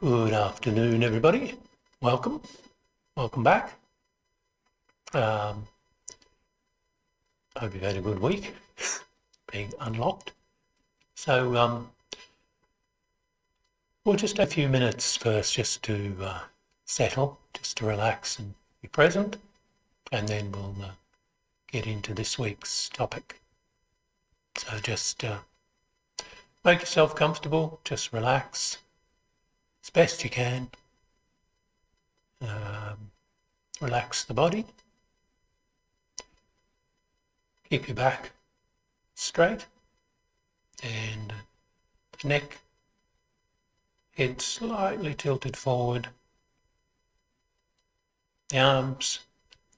Good afternoon, everybody. Welcome. Welcome back. Um, hope you've had a good week being unlocked. So, um, we'll just a few minutes first just to uh, settle, just to relax and be present, and then we'll uh, get into this week's topic. So, just uh, make yourself comfortable, just relax as best you can. Um, relax the body. Keep your back straight and the neck, head slightly tilted forward. The arms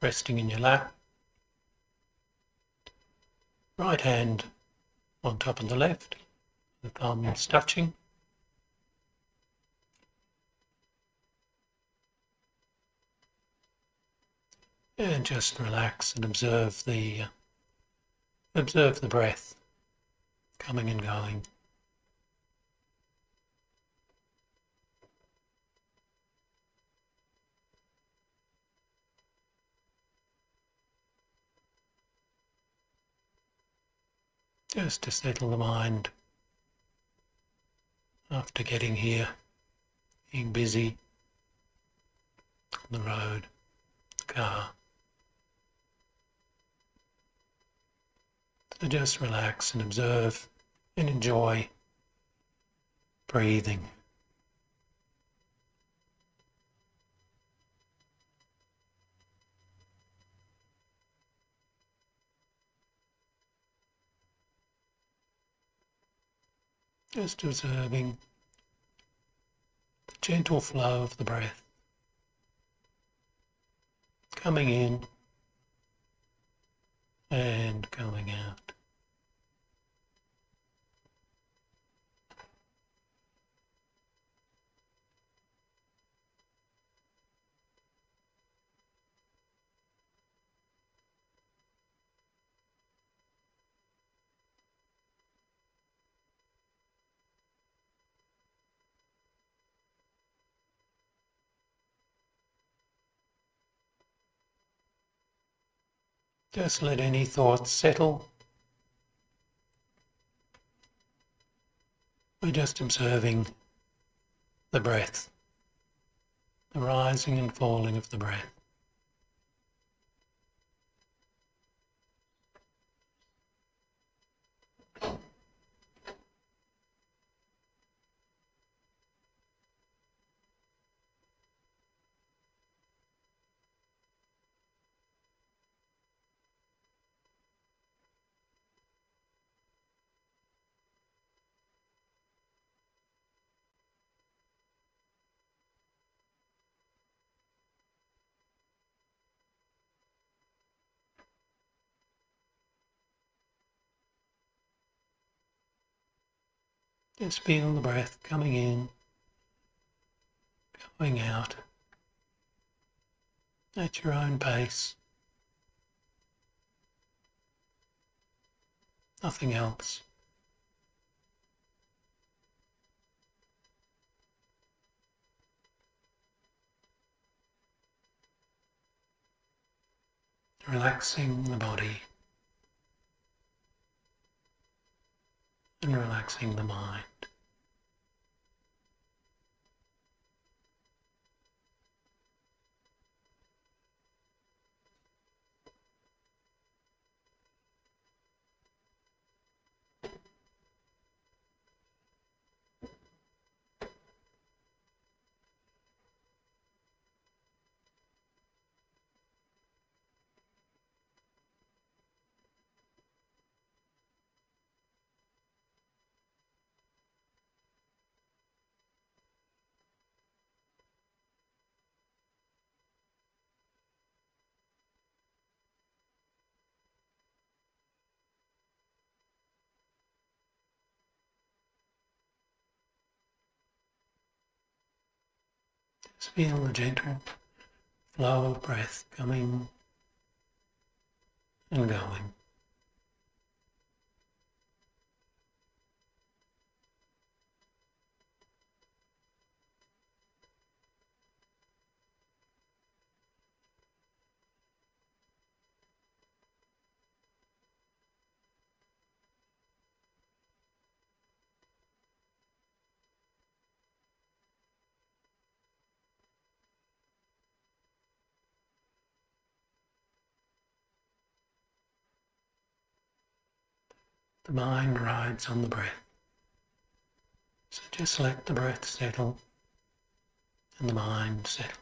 resting in your lap. Right hand on top of the left, the thumbs touching. And just relax and observe the uh, observe the breath coming and going. Just to settle the mind after getting here, being busy on the road, car. So just relax and observe and enjoy breathing. Just observing the gentle flow of the breath coming in and going out. Just let any thoughts settle. We're just observing the breath, the rising and falling of the breath. Just feel the breath coming in, going out at your own pace. Nothing else. Relaxing the body. And relaxing the mind. Just feel the gentle flow of breath coming and going. The mind rides on the breath. So just let the breath settle and the mind settle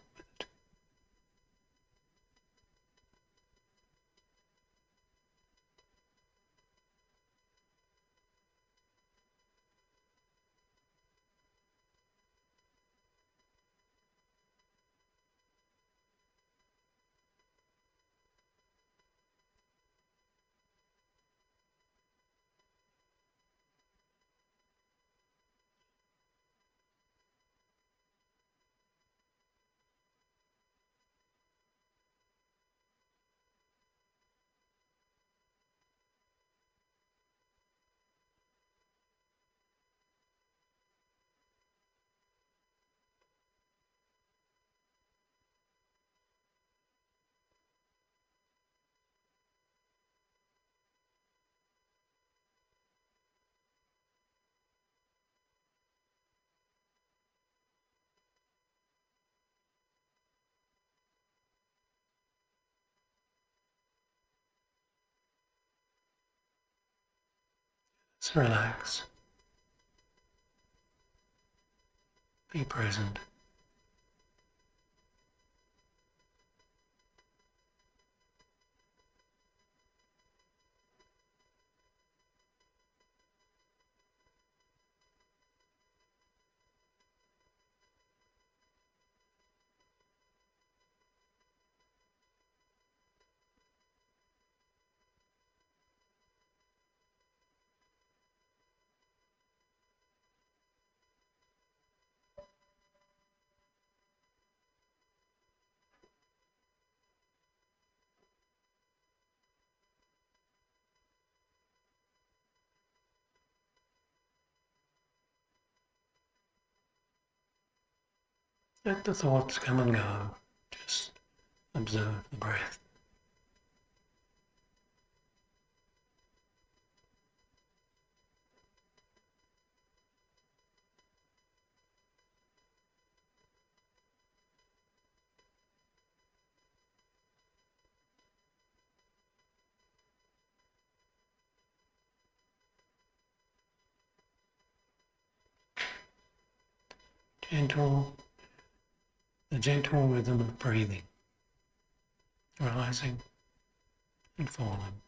Just relax. Be present. Let the thoughts come and go. Just observe the breath. Gentle the gentle rhythm of breathing, rising and falling,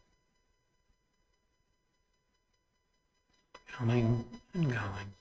coming and going.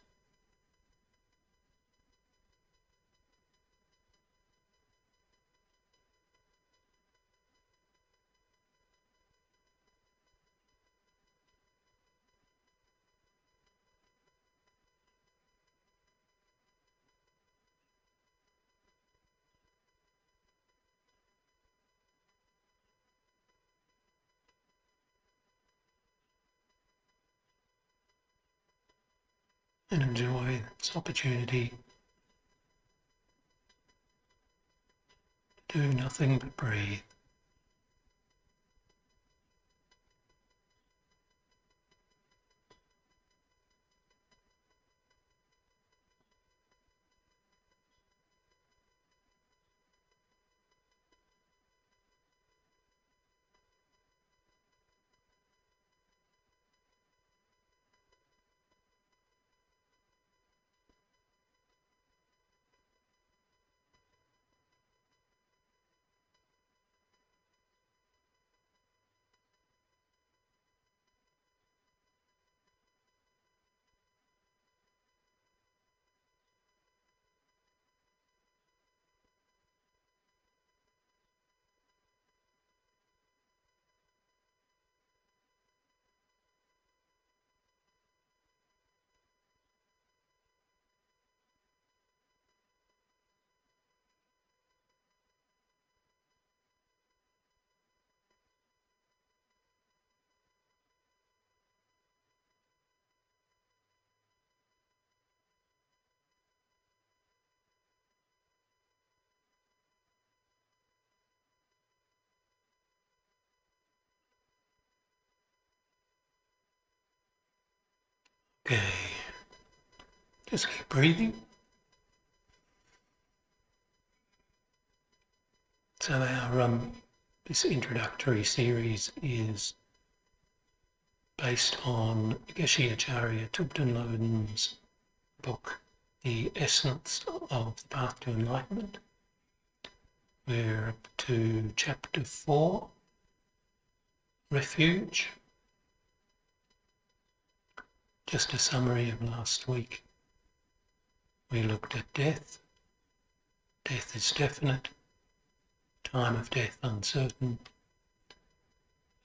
And enjoy this opportunity to do nothing but breathe. Okay. Just keep breathing. So our um, this introductory series is based on Geshe Acharya Thubten Loden's book, The Essence of the Path to Enlightenment. We're up to chapter 4, Refuge. Just a summary of last week. We looked at death. Death is definite, time of death uncertain,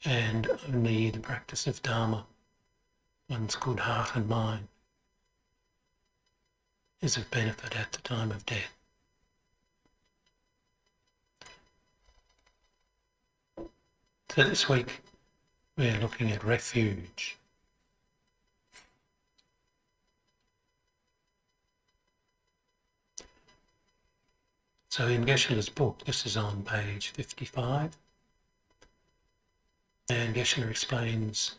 and only the practice of Dharma, one's good heart and mind, is of benefit at the time of death. So this week we're looking at refuge. So in Geshe-la's book, this is on page 55, and Geshe-la explains,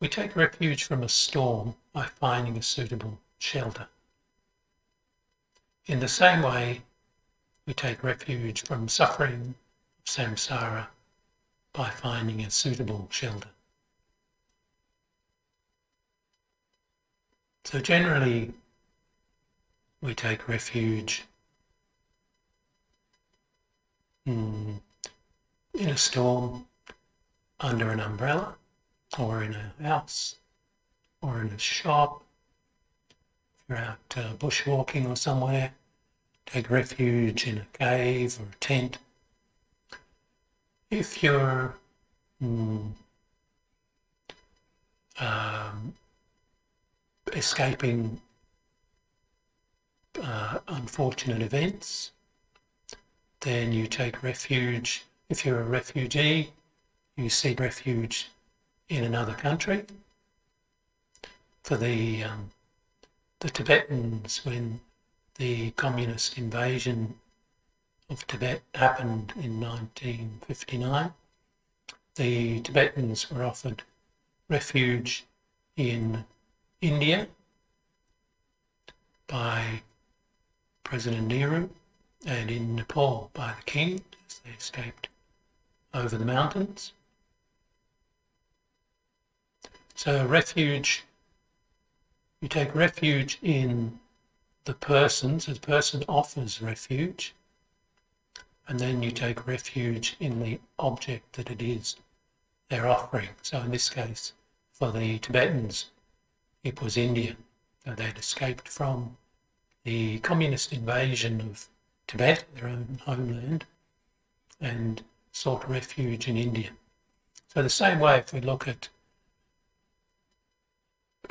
we take refuge from a storm by finding a suitable shelter. In the same way, we take refuge from suffering samsara by finding a suitable shelter. So generally, we take refuge in a storm, under an umbrella, or in a house, or in a shop. If you're out uh, bushwalking or somewhere, take refuge in a cave or a tent. If you're mm, um, escaping uh, unfortunate events, then you take refuge. If you're a refugee, you seek refuge in another country. For the um, the Tibetans, when the communist invasion of Tibet happened in 1959, the Tibetans were offered refuge in India by President Nehru and in Nepal by the king as they escaped over the mountains. So refuge, you take refuge in the person, so the person offers refuge, and then you take refuge in the object that it is they're offering. So in this case, for the Tibetans, it was India. So they'd escaped from the communist invasion of Tibet, their own homeland, and sought refuge in India. So the same way, if we look at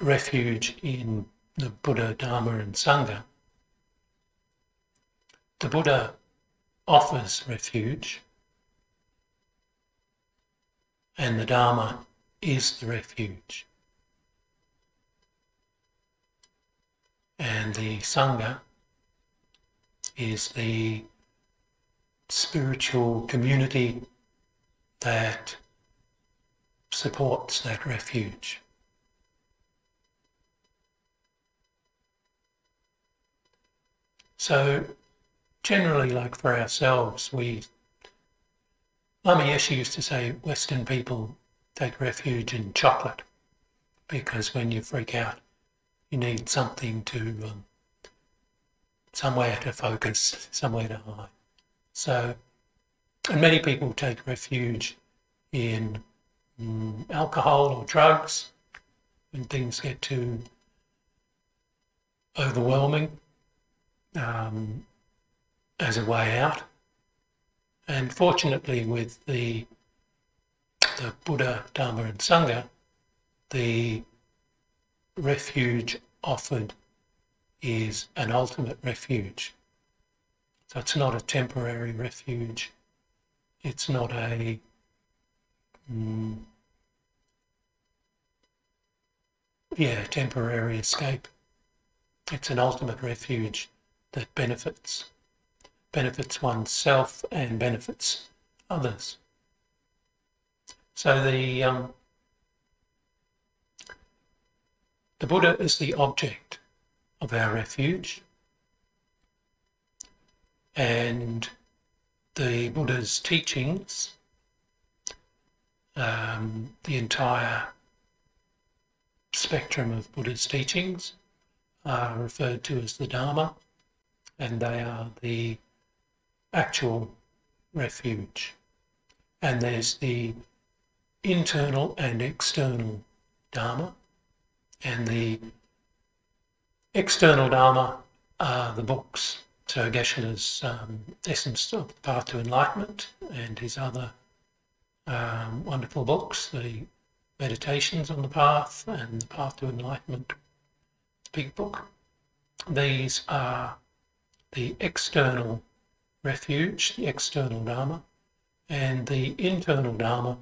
refuge in the Buddha, Dharma and Sangha, the Buddha offers refuge and the Dharma is the refuge. And the Sangha is the spiritual community that supports that refuge. So, generally, like for ourselves, we, Lama Yeshe used to say, Western people take refuge in chocolate because when you freak out, you need something to um, somewhere to focus, somewhere to hide. So, and many people take refuge in mm, alcohol or drugs when things get too overwhelming um, as a way out. And fortunately, with the the Buddha, Dharma, and Sangha, the refuge offered is an ultimate refuge. So it's not a temporary refuge. It's not a mm, yeah, temporary escape. It's an ultimate refuge that benefits benefits oneself and benefits others. So the um, the Buddha is the object of our refuge. And the Buddha's teachings, um, the entire spectrum of Buddha's teachings are referred to as the Dharma, and they are the actual refuge. And there's the internal and external Dharma, and the external Dharma are the books. So Geshe-la's um, Essence of the Path to Enlightenment and his other um, wonderful books, the Meditations on the Path and the Path to Enlightenment, big book. These are the external refuge, the external Dharma, and the internal Dharma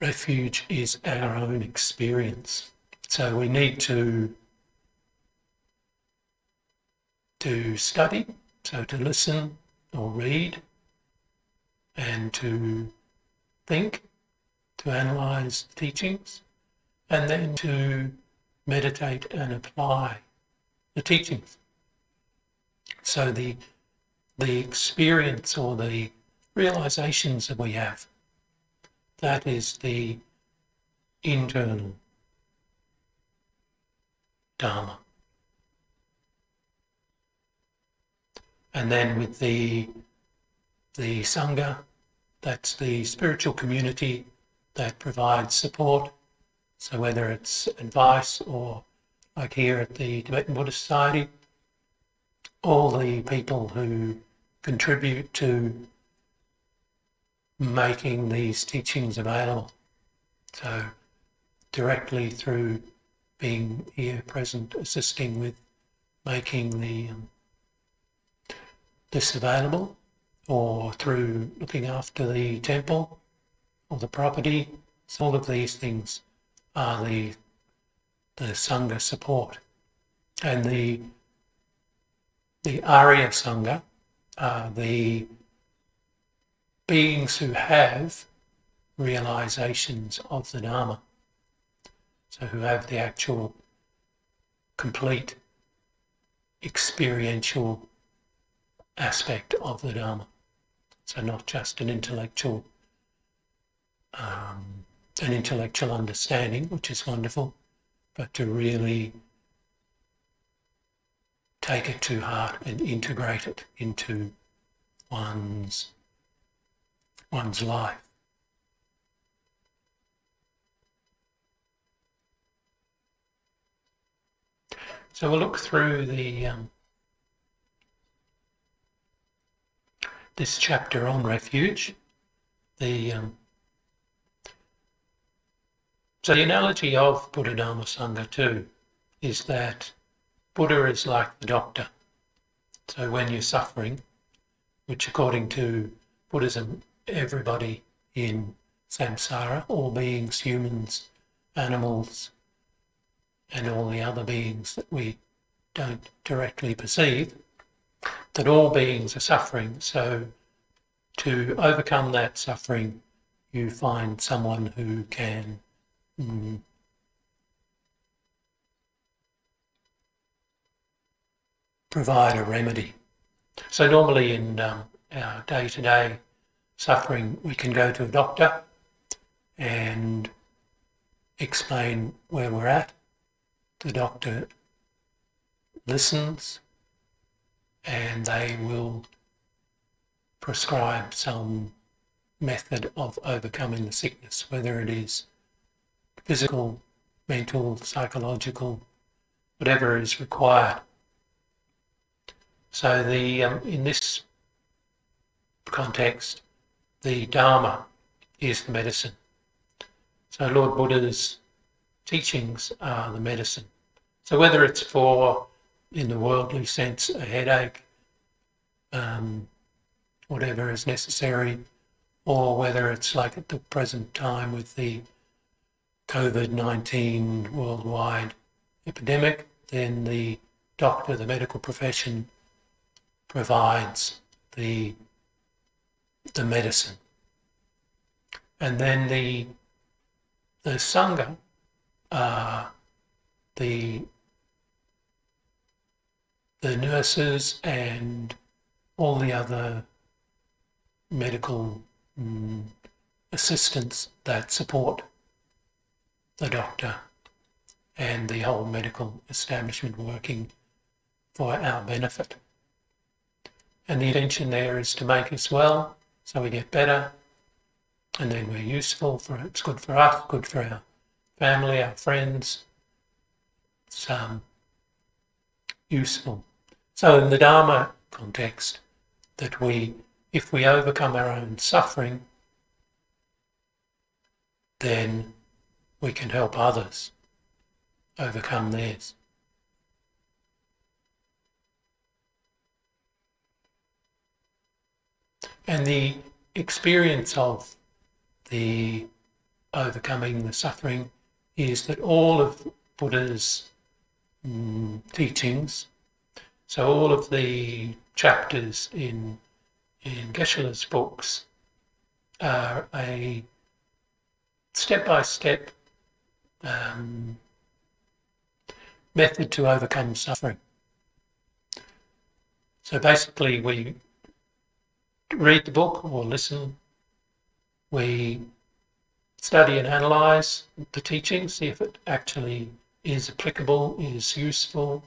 refuge is our own experience. So we need to to study, so to listen or read, and to think, to analyze teachings, and then to meditate and apply the teachings. So the the experience or the realizations that we have, that is the internal Dharma. And then with the the Sangha, that's the spiritual community that provides support. So whether it's advice or like here at the Tibetan Buddhist Society, all the people who contribute to making these teachings available. So directly through being here present, assisting with making the um, this available, or through looking after the temple or the property. So all of these things are the the sangha support, and the the Arya Sangha are the beings who have realizations of the Dharma. So who have the actual complete experiential aspect of the Dharma. So not just an intellectual um, an intellectual understanding, which is wonderful, but to really take it to heart and integrate it into one's one's life. So we'll look through the um, this chapter on refuge. The um, so the analogy of Buddha Dharma Sangha too is that Buddha is like the doctor. So when you're suffering, which according to Buddhism, everybody in samsara, all beings, humans, animals, and all the other beings that we don't directly perceive, that all beings are suffering. So to overcome that suffering, you find someone who can mm, provide a remedy. So normally in um, our day-to-day suffering, we can go to a doctor and explain where we're at. The doctor listens and they will prescribe some method of overcoming the sickness, whether it is physical, mental, psychological, whatever is required. So the um, in this context, the Dharma is the medicine. So Lord Buddha's teachings are the medicine. So whether it's for, in the worldly sense, a headache, um, whatever is necessary, or whether it's like at the present time with the COVID 19 worldwide epidemic, then the doctor, the medical profession, provides the the medicine. And then the the sangha, uh, the the nurses and all the other medical mm, assistants that support the doctor and the whole medical establishment working for our benefit. And the intention there is to make us well so we get better and then we're useful for it's good for us, good for our family, our friends. It's um, useful. So in the Dharma context, that we, if we overcome our own suffering, then we can help others overcome theirs. And the experience of the overcoming the suffering is that all of Buddha's mm, teachings, so all of the chapters in in Geshe-la's books are a step-by-step um, method to overcome suffering. So basically, we read the book or listen, we study and analyze the teaching, see if it actually is applicable, is useful,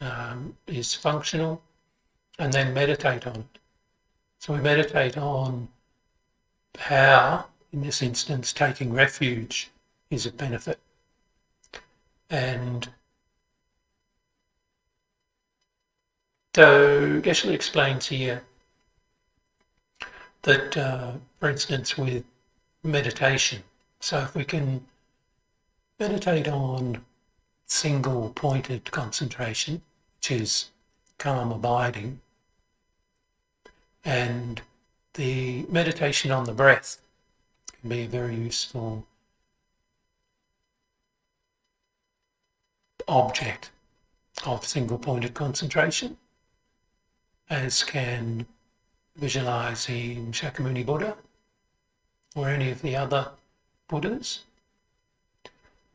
um, is functional, and then meditate on it. So we meditate on how, in this instance, taking refuge is of benefit. And so Geshe explains here that, uh, for instance, with meditation, so if we can meditate on single pointed concentration, which is calm abiding, and the meditation on the breath can be a very useful object of single pointed concentration, as can visualizing Shakyamuni Buddha or any of the other Buddhas,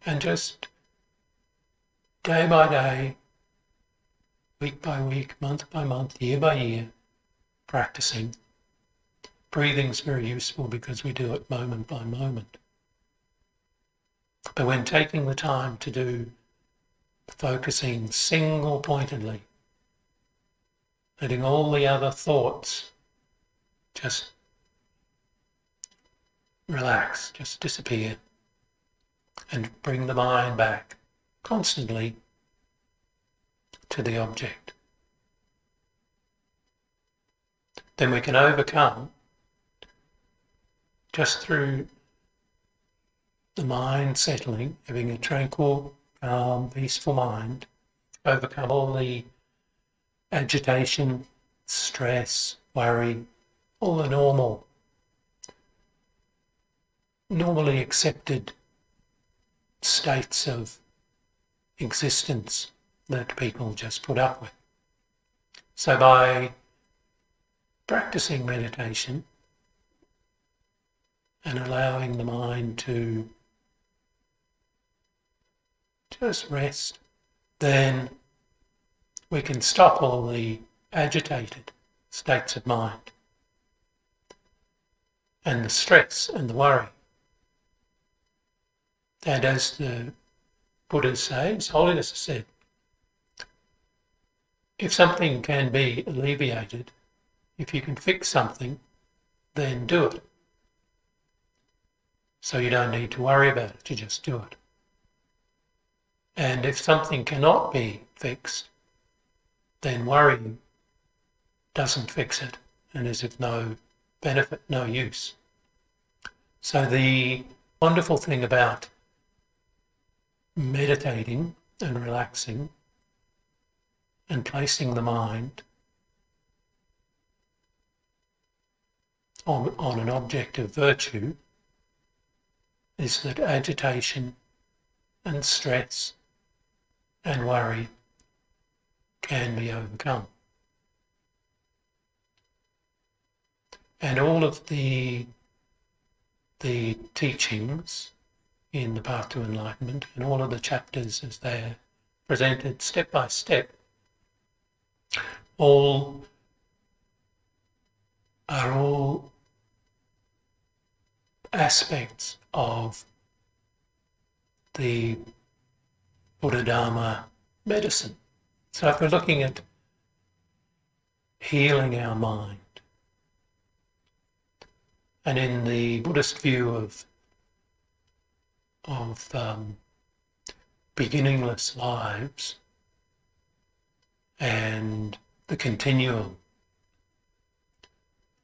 and just day by day, week by week, month by month, year by year, practicing. Breathing is very useful because we do it moment by moment. But when taking the time to do focusing single pointedly, letting all the other thoughts just relax, just disappear, and bring the mind back constantly to the object. then we can overcome just through the mind settling, having a tranquil, calm, peaceful mind, overcome all the agitation, stress, worry, all the normal, normally accepted states of existence that people just put up with. So by practicing meditation and allowing the mind to just rest, then we can stop all the agitated states of mind and the stress and the worry. And as the Buddha says, Holiness said, if something can be alleviated, if you can fix something, then do it. So you don't need to worry about it, you just do it. And if something cannot be fixed, then worrying doesn't fix it and is of no benefit, no use. So the wonderful thing about meditating and relaxing and placing the mind on, on an object of virtue is that agitation and stress and worry can be overcome. And all of the, the teachings in the Path to Enlightenment and all of the chapters as they're presented step by step all are all aspects of the Buddha Dharma medicine. So if we're looking at healing our mind, and in the Buddhist view of of um, beginningless lives and the continuum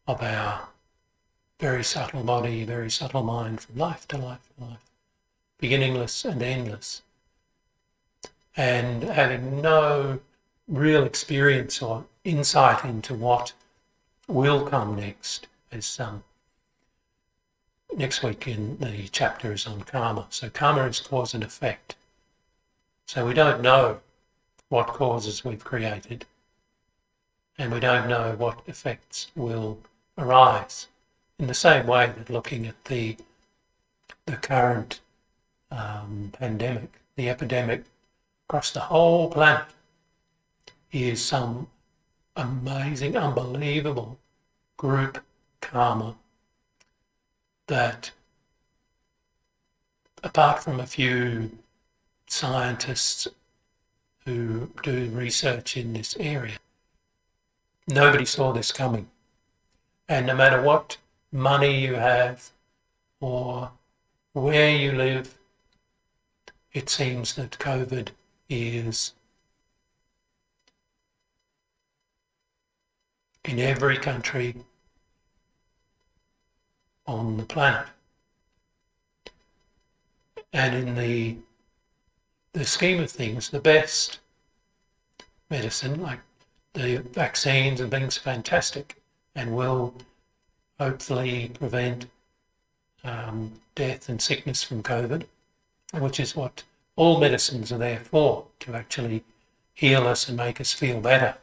of our very subtle body, very subtle mind from life to life to life, beginningless and endless, and having no real experience or insight into what will come next as some next week in the chapter is on karma. So karma is cause and effect. So we don't know what causes we've created, and we don't know what effects will arise. In the same way that looking at the the current um, pandemic, the epidemic across the whole planet, is some amazing, unbelievable group karma that apart from a few scientists who do research in this area, nobody saw this coming. And no matter what money you have or where you live, it seems that COVID is in every country on the planet. And in the the scheme of things, the best medicine, like the vaccines and things, fantastic and will hopefully prevent um, death and sickness from COVID, which is what all medicines are there for, to actually heal us and make us feel better.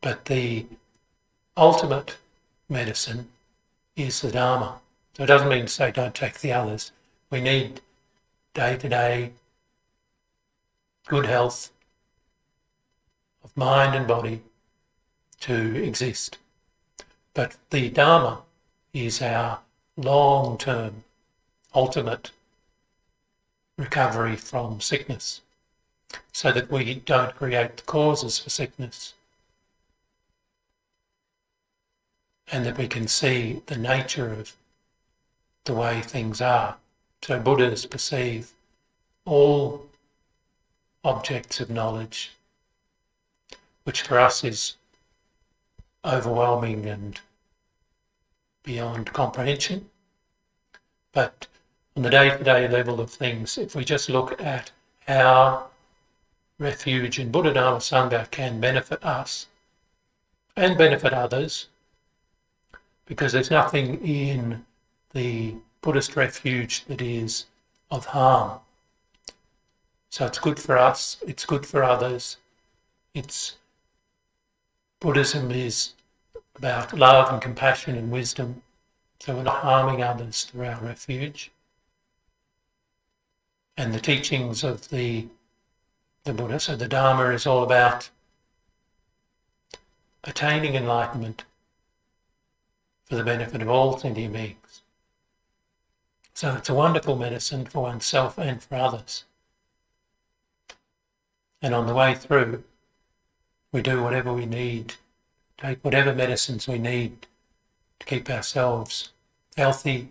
But the ultimate medicine is the Dharma. So it doesn't mean to say don't take the others. We need day to day good health of mind and body to exist. But the Dharma is our long term, ultimate recovery from sickness so that we don't create the causes for sickness and that we can see the nature of the way things are. So Buddhas perceive all objects of knowledge, which for us is overwhelming and beyond comprehension. But on the day to day level of things, if we just look at how refuge in Buddha Dharma Sangha can benefit us and benefit others, because there's nothing in the Buddhist refuge that is of harm. So it's good for us, it's good for others. It's Buddhism is about love and compassion and wisdom. So we're not harming others through our refuge. And the teachings of the the Buddha, so the Dharma is all about attaining enlightenment for the benefit of all sentient beings. So it's a wonderful medicine for oneself and for others. And on the way through, we do whatever we need, take whatever medicines we need to keep ourselves healthy,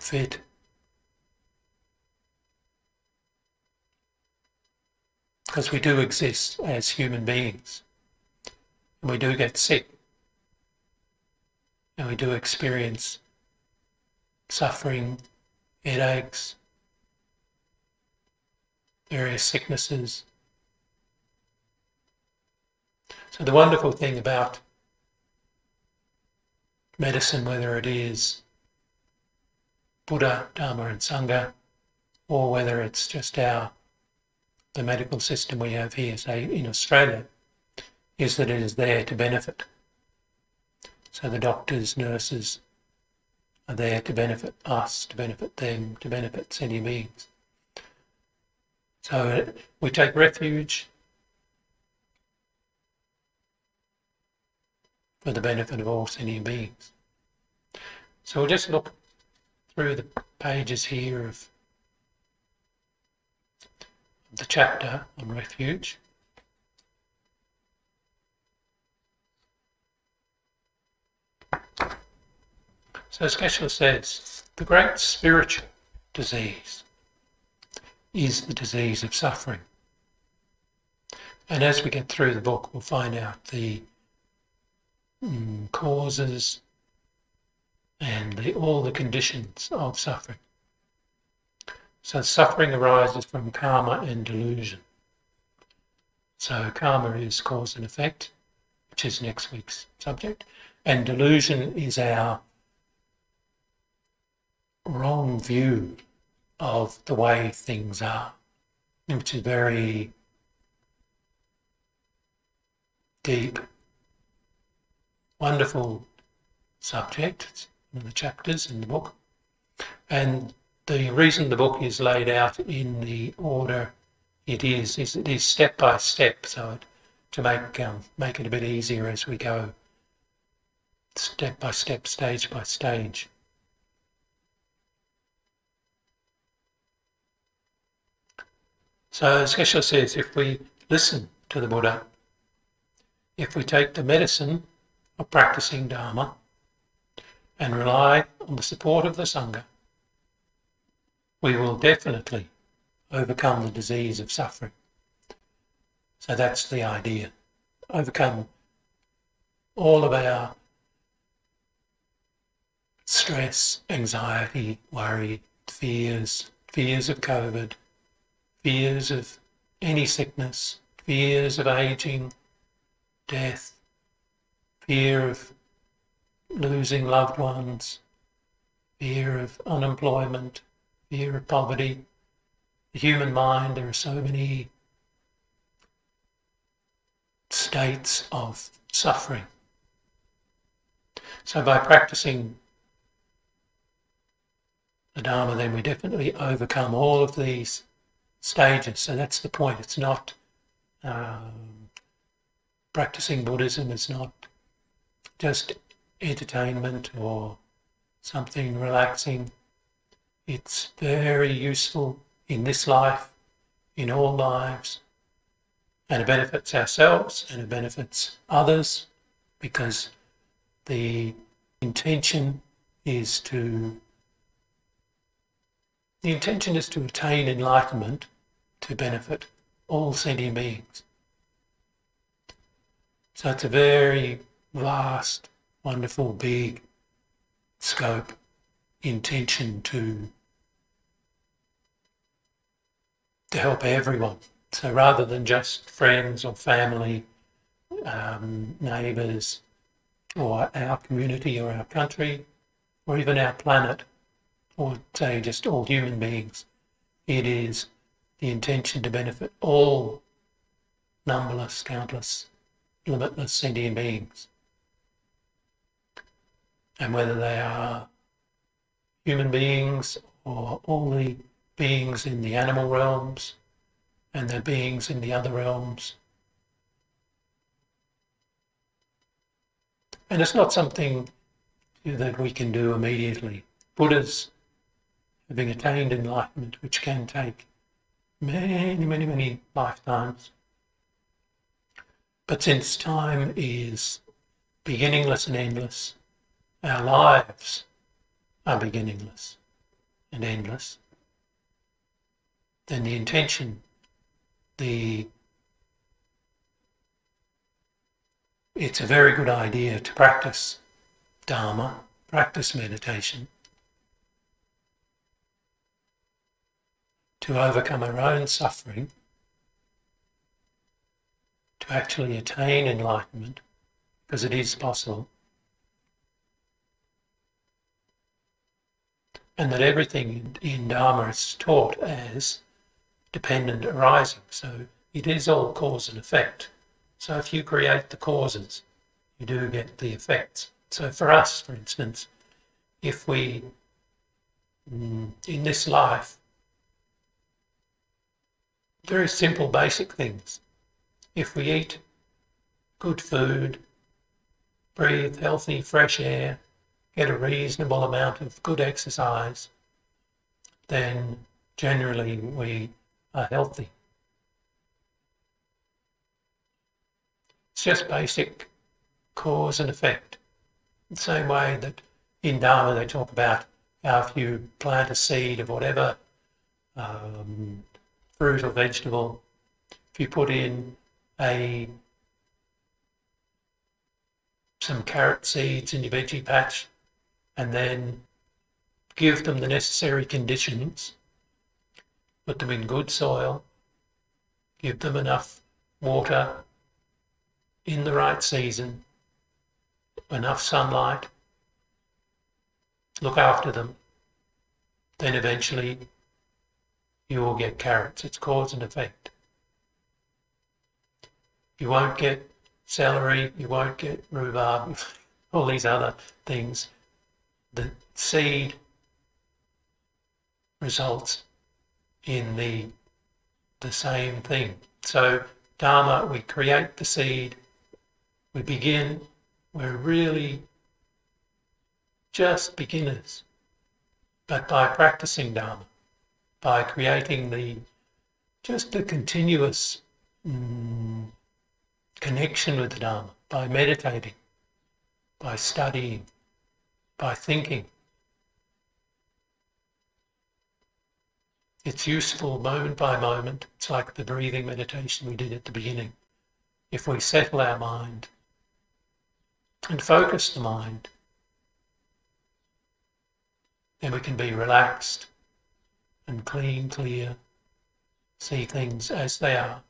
fit, because we do exist as human beings. And we do get sick and we do experience suffering, headaches, various sicknesses. So the wonderful thing about medicine, whether it is Buddha, Dharma and Sangha, or whether it's just our the medical system we have here, say in Australia, is that it is there to benefit. So the doctors, nurses are there to benefit us, to benefit them, to benefit sentient beings. So uh, we take refuge for the benefit of all sentient beings. So we'll just look through the pages here of the chapter on refuge. So Geshe says, the great spiritual disease is the disease of suffering. And as we get through the book, we'll find out the mm, causes and the, all the conditions of suffering. So suffering arises from karma and delusion. So karma is cause and effect, which is next week's subject, and delusion is our wrong view of the way things are, which is very deep, wonderful subject. One the chapters in the book. And the reason the book is laid out in the order it is, is it is step by step, so it, to make, um, make it a bit easier as we go step by step, stage by stage. So as says, if we listen to the Buddha, if we take the medicine of practicing Dharma and rely on the support of the Sangha, we will definitely overcome the disease of suffering. So that's the idea. Overcome all of our stress, anxiety, worry, fears, fears of COVID, fears of any sickness, fears of aging, death, fear of losing loved ones, fear of unemployment, fear of poverty. The human mind, there are so many states of suffering. So by practicing the Dharma, then we definitely overcome all of these stages. So that's the point. It's not um, practicing Buddhism is not just entertainment or something relaxing. It's very useful in this life, in all lives, and it benefits ourselves and it benefits others because the intention is to the intention is to attain enlightenment to benefit all sentient beings. So it's a very vast, wonderful, big scope, intention to to help everyone. So rather than just friends or family, um, neighbours, or our community or our country, or even our planet, or say just all human beings, it is the intention to benefit all numberless, countless, limitless sentient beings. And whether they are human beings or all the beings in the animal realms and the beings in the other realms. And it's not something that we can do immediately. Buddhas, having attained enlightenment, which can take many, many, many lifetimes. But since time is beginningless and endless, our lives are beginningless and endless, then the intention, the it's a very good idea to practice Dharma, practice meditation, to overcome our own suffering, to actually attain enlightenment, because it is possible. And that everything in Dharma is taught as dependent arising. So it is all cause and effect. So if you create the causes, you do get the effects. So for us, for instance, if we, mm, in this life, very simple, basic things. If we eat good food, breathe healthy, fresh air, get a reasonable amount of good exercise, then generally we are healthy. It's just basic cause and effect. The same way that in Dharma they talk about how if you plant a seed of whatever um, fruit or vegetable, if you put in a some carrot seeds in your veggie patch and then give them the necessary conditions, put them in good soil, give them enough water in the right season, enough sunlight, look after them, then eventually you will get carrots. It's cause and effect. You won't get celery, you won't get rhubarb, all these other things. The seed results in the the same thing. So Dharma, we create the seed, we begin, we're really just beginners. But by practicing Dharma, by creating the just the continuous mm, connection with the Dharma, by meditating, by studying, by thinking, It's useful moment by moment. It's like the breathing meditation we did at the beginning. If we settle our mind and focus the mind, then we can be relaxed and clean, clear, see things as they are.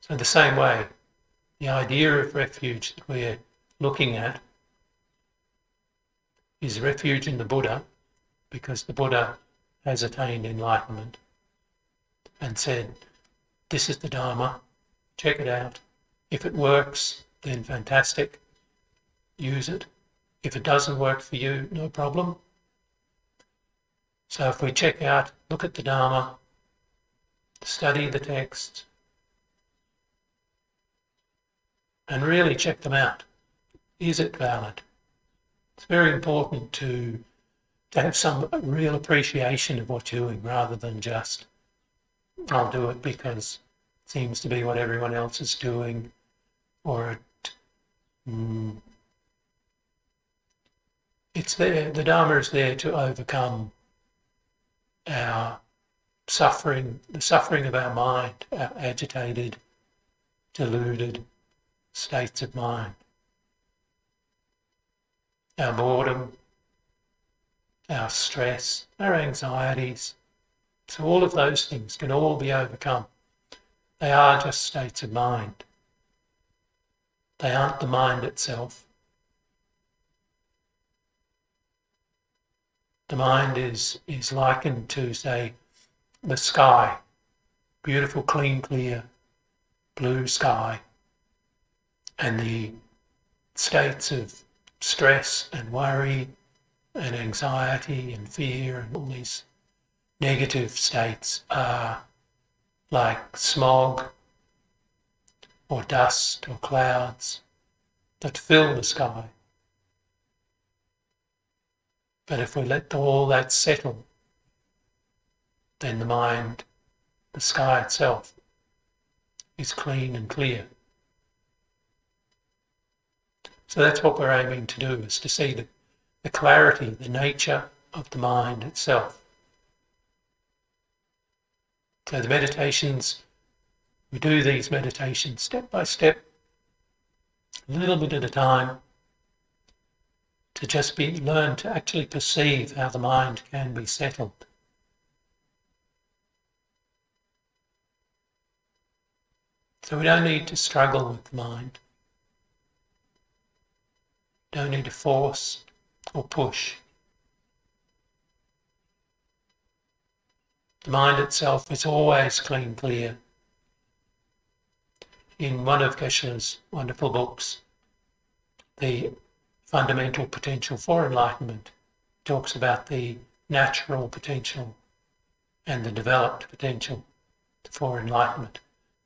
So, the same way, the idea of refuge that we're looking at is refuge in the Buddha because the Buddha has attained enlightenment and said, This is the Dharma, check it out. If it works, then fantastic, use it. If it doesn't work for you, no problem. So if we check out, look at the Dharma, study the text, and really check them out. Is it valid? It's very important to to have some real appreciation of what you're doing rather than just, I'll do it because it seems to be what everyone else is doing or it, mm, it's there, the Dharma is there to overcome our suffering, the suffering of our mind, our agitated, deluded states of mind, our boredom, our stress, our anxieties. So all of those things can all be overcome. They are just states of mind. They aren't the mind itself. The mind is, is likened to, say, the sky, beautiful, clean, clear blue sky, and the states of stress and worry and anxiety and fear and all these negative states are like smog or dust or clouds that fill the sky. But if we let all that settle, then the mind, the sky itself, is clean and clear. So that's what we're aiming to do, is to see the the clarity, the nature of the mind itself. So the meditations, we do these meditations step by step, a little bit at a time, to just be learn to actually perceive how the mind can be settled. So we don't need to struggle with the mind. Don't need to force or push. The mind itself is always clean, clear. In one of Geshe's wonderful books, The Fundamental Potential for Enlightenment talks about the natural potential and the developed potential for enlightenment.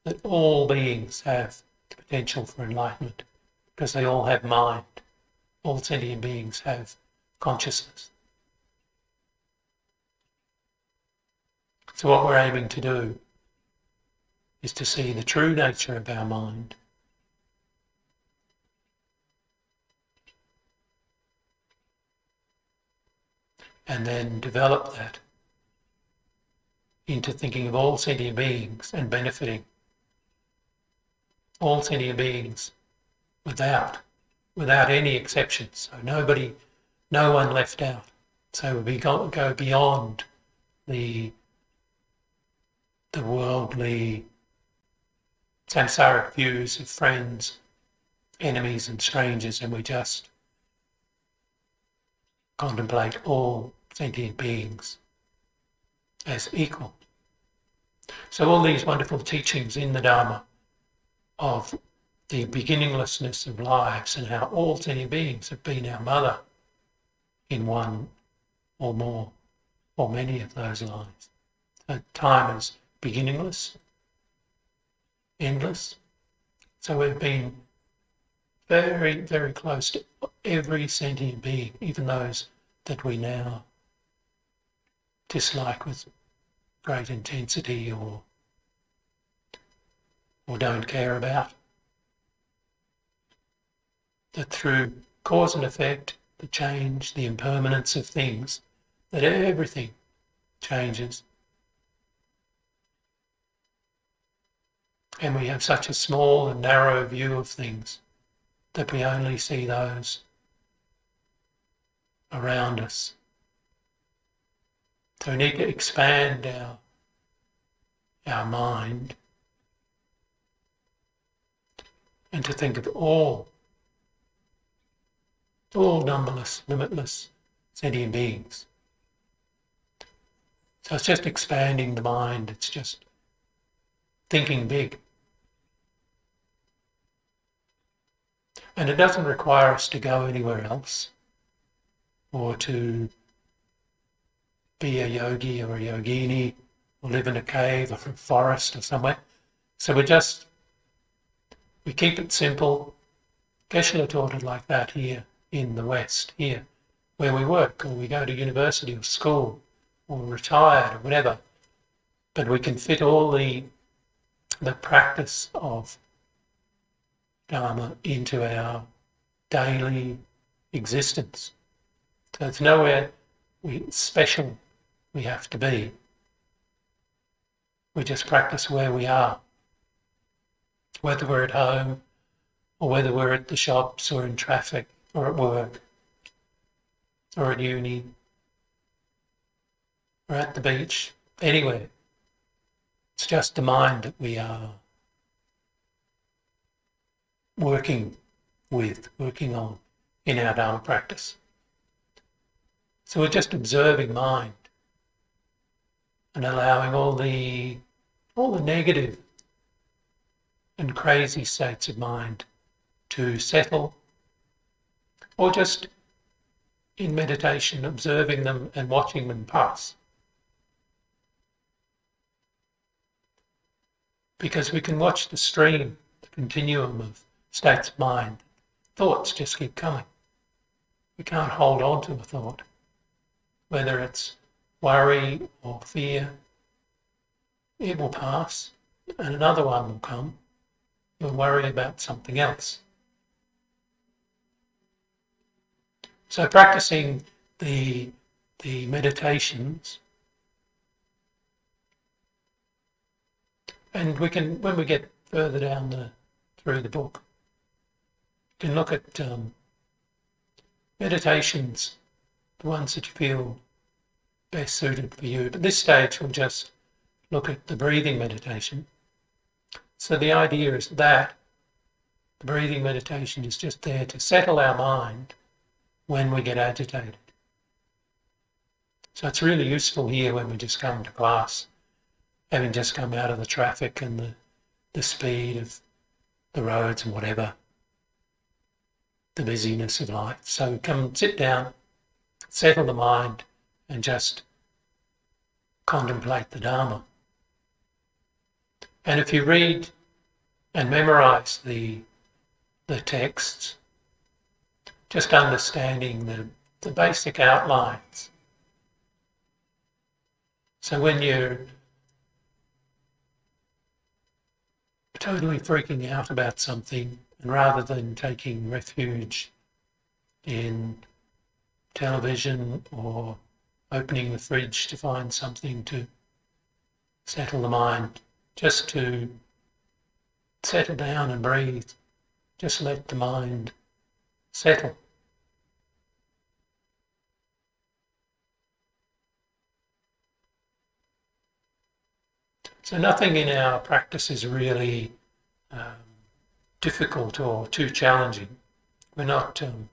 That all beings have the potential for enlightenment because they all have mind all sentient beings have consciousness. So what we're aiming to do is to see the true nature of our mind. And then develop that into thinking of all sentient beings and benefiting all sentient beings without without any exceptions. So nobody, no one left out. So we go, go beyond the the worldly samsaric views of friends, enemies and strangers and we just contemplate all sentient beings as equal. So all these wonderful teachings in the Dharma of the beginninglessness of lives and how all sentient beings have been our mother in one or more or many of those lives. So time is beginningless, endless. So we've been very, very close to every sentient being, even those that we now dislike with great intensity or or don't care about that through cause and effect, the change, the impermanence of things, that everything changes. And we have such a small and narrow view of things that we only see those around us. So we need to expand our, our mind and to think of all all numberless, limitless sentient beings. So it's just expanding the mind, it's just thinking big. And it doesn't require us to go anywhere else or to be a yogi or a yogini or live in a cave or a forest or somewhere. So we just, we keep it simple. Geshe-la taught it like that here in the West here, where we work or we go to university or school or retired or whatever. But we can fit all the the practice of Dharma into our daily existence. So it's nowhere special we have to be. We just practice where we are. Whether we're at home or whether we're at the shops or in traffic or at work, or at uni, or at the beach, anywhere. It's just the mind that we are working with, working on in our Dharma practice. So we're just observing mind and allowing all the all the negative and crazy states of mind to settle or just in meditation, observing them and watching them pass. Because we can watch the stream, the continuum of states of mind. Thoughts just keep coming. We can't hold on to a thought, whether it's worry or fear. It will pass, and another one will come. You'll worry about something else. So practicing the the meditations, and we can when we get further down the through the book, can look at um, meditations, the ones that you feel best suited for you. But this stage, we'll just look at the breathing meditation. So the idea is that the breathing meditation is just there to settle our mind when we get agitated. So it's really useful here when we just come to class, having just come out of the traffic and the, the speed of the roads and whatever, the busyness of life. So come sit down, settle the mind, and just contemplate the Dharma. And if you read and memorize the, the texts, just understanding the, the basic outlines. So when you're totally freaking out about something, and rather than taking refuge in television or opening the fridge to find something to settle the mind, just to settle down and breathe, just let the mind settle. So nothing in our practice is really um, difficult or too challenging. We're not. Um,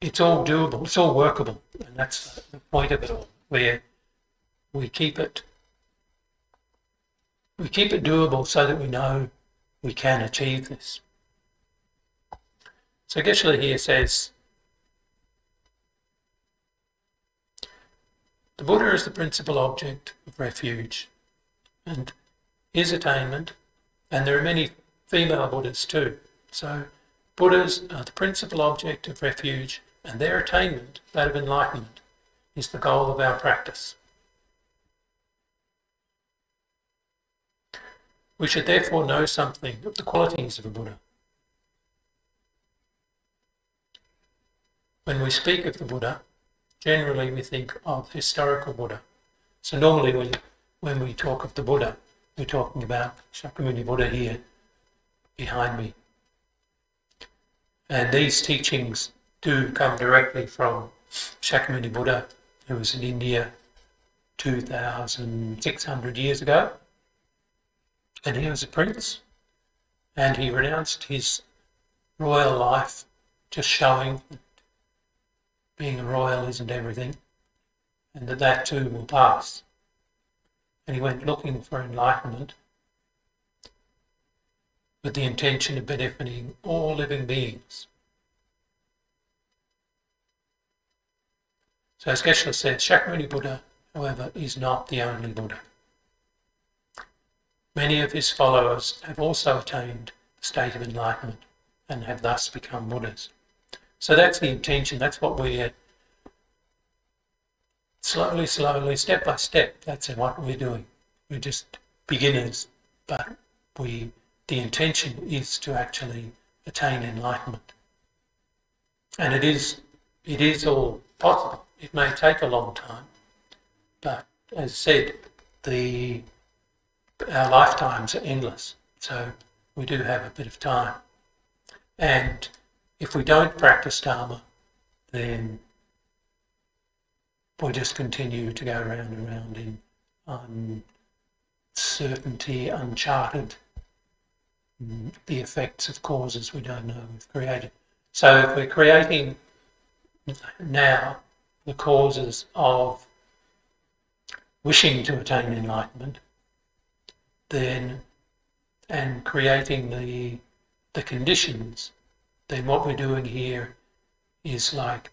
it's all doable. It's all workable, and that's the point of it all. Where we keep it, we keep it doable so that we know we can achieve this. So Geshe-la here says The Buddha is the principal object of refuge and his attainment, and there are many female Buddhas too. So Buddhas are the principal object of refuge and their attainment, that of enlightenment, is the goal of our practice. We should therefore know something of the qualities of a Buddha. When we speak of the Buddha, generally we think of historical Buddha. So normally when, when we talk of the Buddha, we're talking about Shakyamuni Buddha here behind me. And these teachings do come directly from Shakyamuni Buddha, who was in India 2,600 years ago. And he was a prince, and he renounced his royal life, just showing that being a royal isn't everything, and that that too will pass. And he went looking for enlightenment with the intention of benefiting all living beings. So as Geshe said, Shakyamuni Buddha, however, is not the only Buddha. Many of his followers have also attained the state of enlightenment and have thus become Buddhas. So that's the intention. That's what we're slowly, slowly, step by step. That's what we're doing. We're just beginners, but we the intention is to actually attain enlightenment. And it is it is all possible. It may take a long time, but as said, the our lifetimes are endless. So we do have a bit of time. And if we don't practice Dharma, then we just continue to go round and round in uncertainty, uncharted, the effects of causes we don't know we've created. So if we're creating now the causes of wishing to attain enlightenment, then and creating the the conditions then what we're doing here is like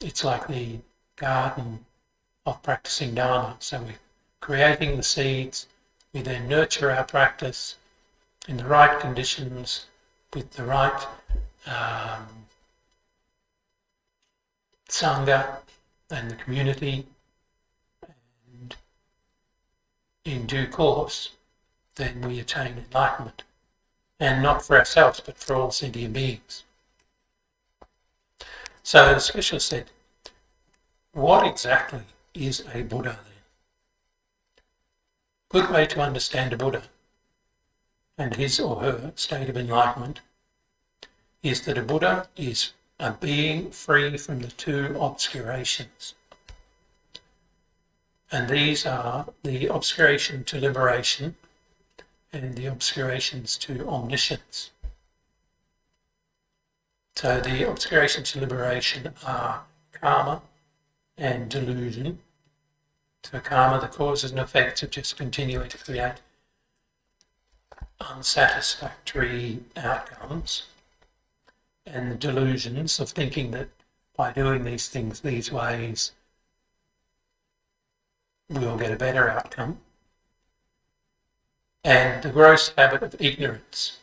it's like the garden of practicing Dharma. So we're creating the seeds, we then nurture our practice in the right conditions with the right um, Sangha and the community. And in due course, then we attain enlightenment and not for ourselves, but for all sentient beings. So Geshe said, what exactly is a Buddha then? Good way to understand a Buddha and his or her state of enlightenment is that a Buddha is a being free from the two obscurations. And these are the obscuration to liberation and the obscurations to omniscience. So the obscurations to liberation are karma and delusion. So karma, the causes and effects of just continuing to create unsatisfactory outcomes, and the delusions of thinking that by doing these things these ways, we'll get a better outcome and the gross habit of ignorance.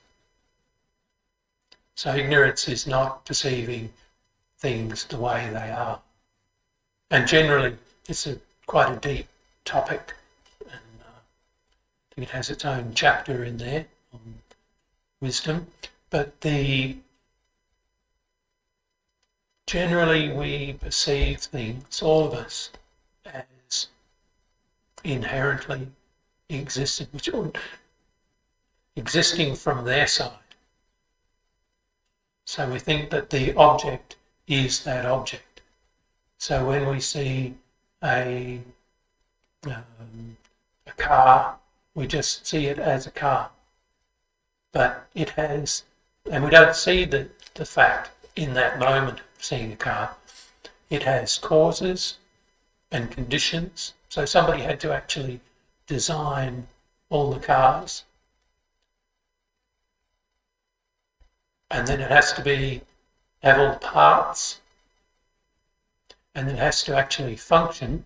So ignorance is not perceiving things the way they are. And generally, it's a quite a deep topic, and uh, it has its own chapter in there on wisdom. But the generally we perceive things, all of us, as inherently existing, which existing from their side. So we think that the object is that object. So when we see a, um, a car, we just see it as a car. But it has, and we don't see the, the fact in that moment of seeing a car. It has causes and conditions. So somebody had to actually design all the cars and then it has to be have all the parts and then it has to actually function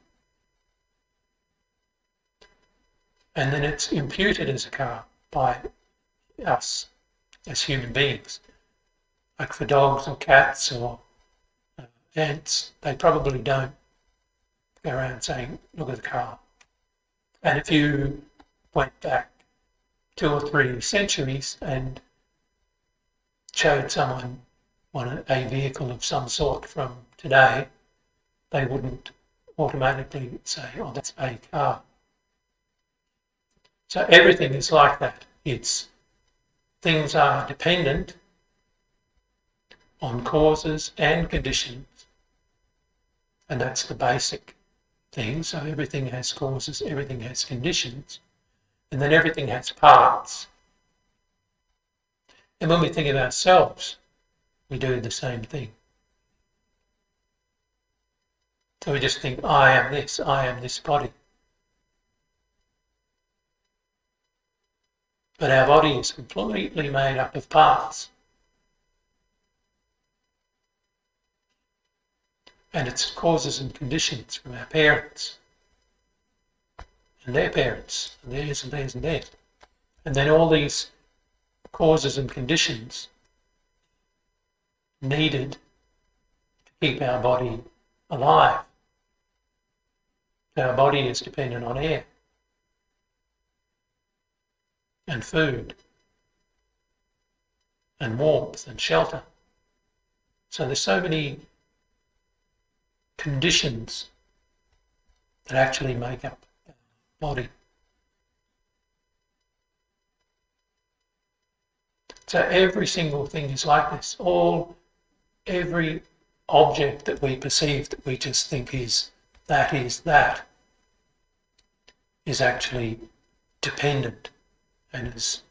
and then it's imputed as a car by us as human beings like for dogs or cats or uh, ants they probably don't go around saying look at the car and if you went back two or three centuries and showed someone on a vehicle of some sort from today, they wouldn't automatically say, oh, that's a car. So everything is like that. It's things are dependent on causes and conditions, and that's the basic thing. So everything has causes, everything has conditions, and then everything has parts. And when we think of ourselves, we do the same thing. So we just think, I am this, I am this body. But our body is completely made up of parts. And it's causes and conditions from our parents and their parents, and theirs and theirs and theirs. And then all these causes and conditions needed to keep our body alive. Our body is dependent on air and food and warmth and shelter. So there's so many conditions that actually make up our body. So every single thing is like this. All, every object that we perceive that we just think is that is that is actually dependent and is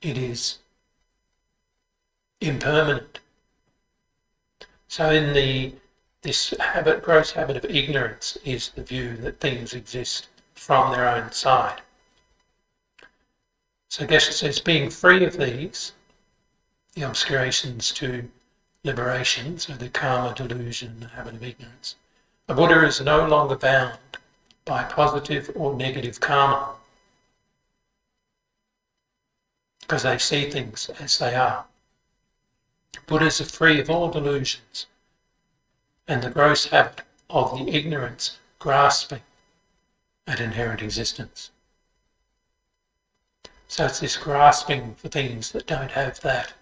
it is impermanent. So in the this habit, gross habit of ignorance is the view that things exist from their own side. So Geshe says, being free of these, the obscurations to liberation, so the karma, delusion, the habit of ignorance, a Buddha is no longer bound by positive or negative karma because they see things as they are. Buddhas are free of all delusions and the gross habit of the ignorance grasping at inherent existence. So it's this grasping for things that don't have that.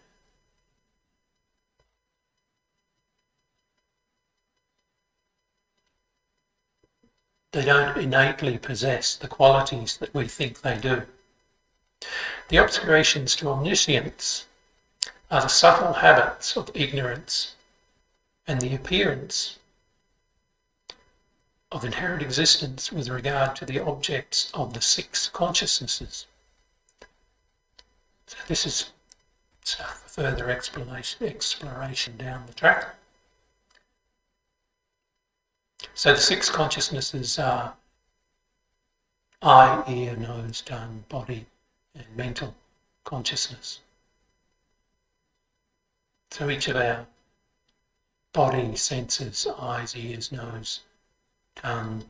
They don't innately possess the qualities that we think they do. The obscurations to omniscience are the subtle habits of ignorance and the appearance of inherent existence with regard to the objects of the six consciousnesses. So this is further exploration, exploration down the track. So the six consciousnesses are eye, ear, nose, tongue, body, and mental consciousness. So each of our body senses, eyes, ears, nose, tongue,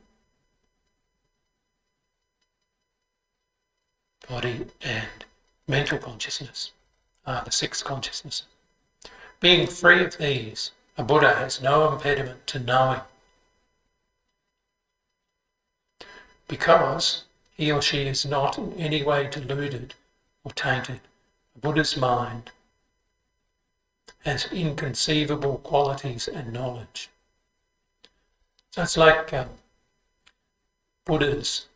body, and mental consciousness are the six consciousnesses. Being free of these, a Buddha has no impediment to knowing because he or she is not in any way deluded or tainted. A Buddha's mind has inconceivable qualities and knowledge. So it's like um, Buddhas,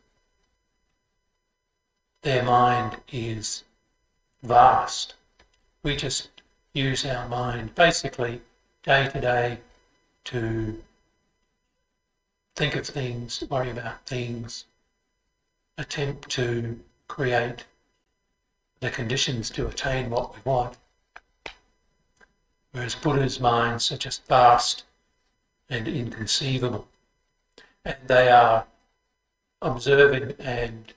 their mind is vast. We just use our mind basically day to day to think of things, worry about things, attempt to create the conditions to attain what we want. Whereas Buddha's minds are just vast and inconceivable. And they are observing and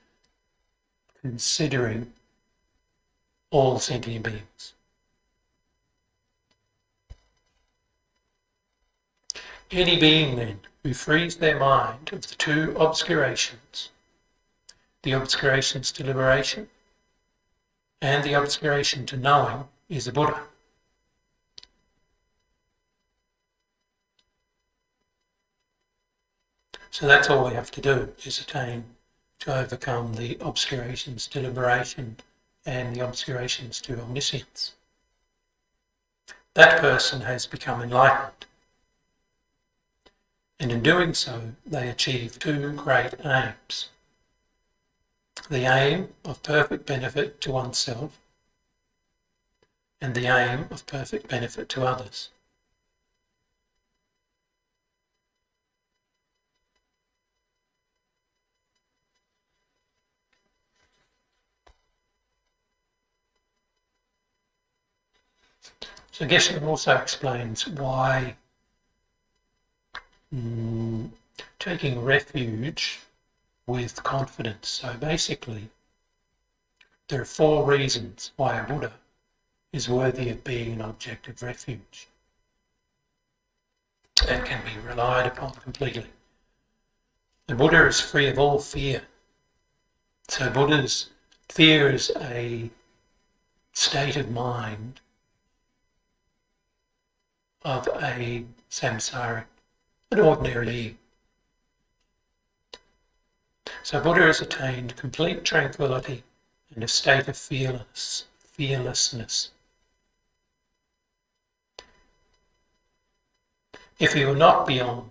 considering all sentient beings. Any being then who frees their mind of the two obscurations, the obscurations to liberation and the obscuration to knowing, is a Buddha. So that's all we have to do is attain to overcome the obscurations to liberation and the obscurations to omniscience. That person has become enlightened. And in doing so, they achieve two great aims. The aim of perfect benefit to oneself and the aim of perfect benefit to others. So Geshe also explains why mm, taking refuge with confidence. So basically, there are four reasons why a Buddha is worthy of being an object of refuge and can be relied upon completely. The Buddha is free of all fear. So Buddha's fear is a state of mind of a samsaric, an ordinary being. So Buddha has attained complete tranquility and a state of fearless, fearlessness. If he were not beyond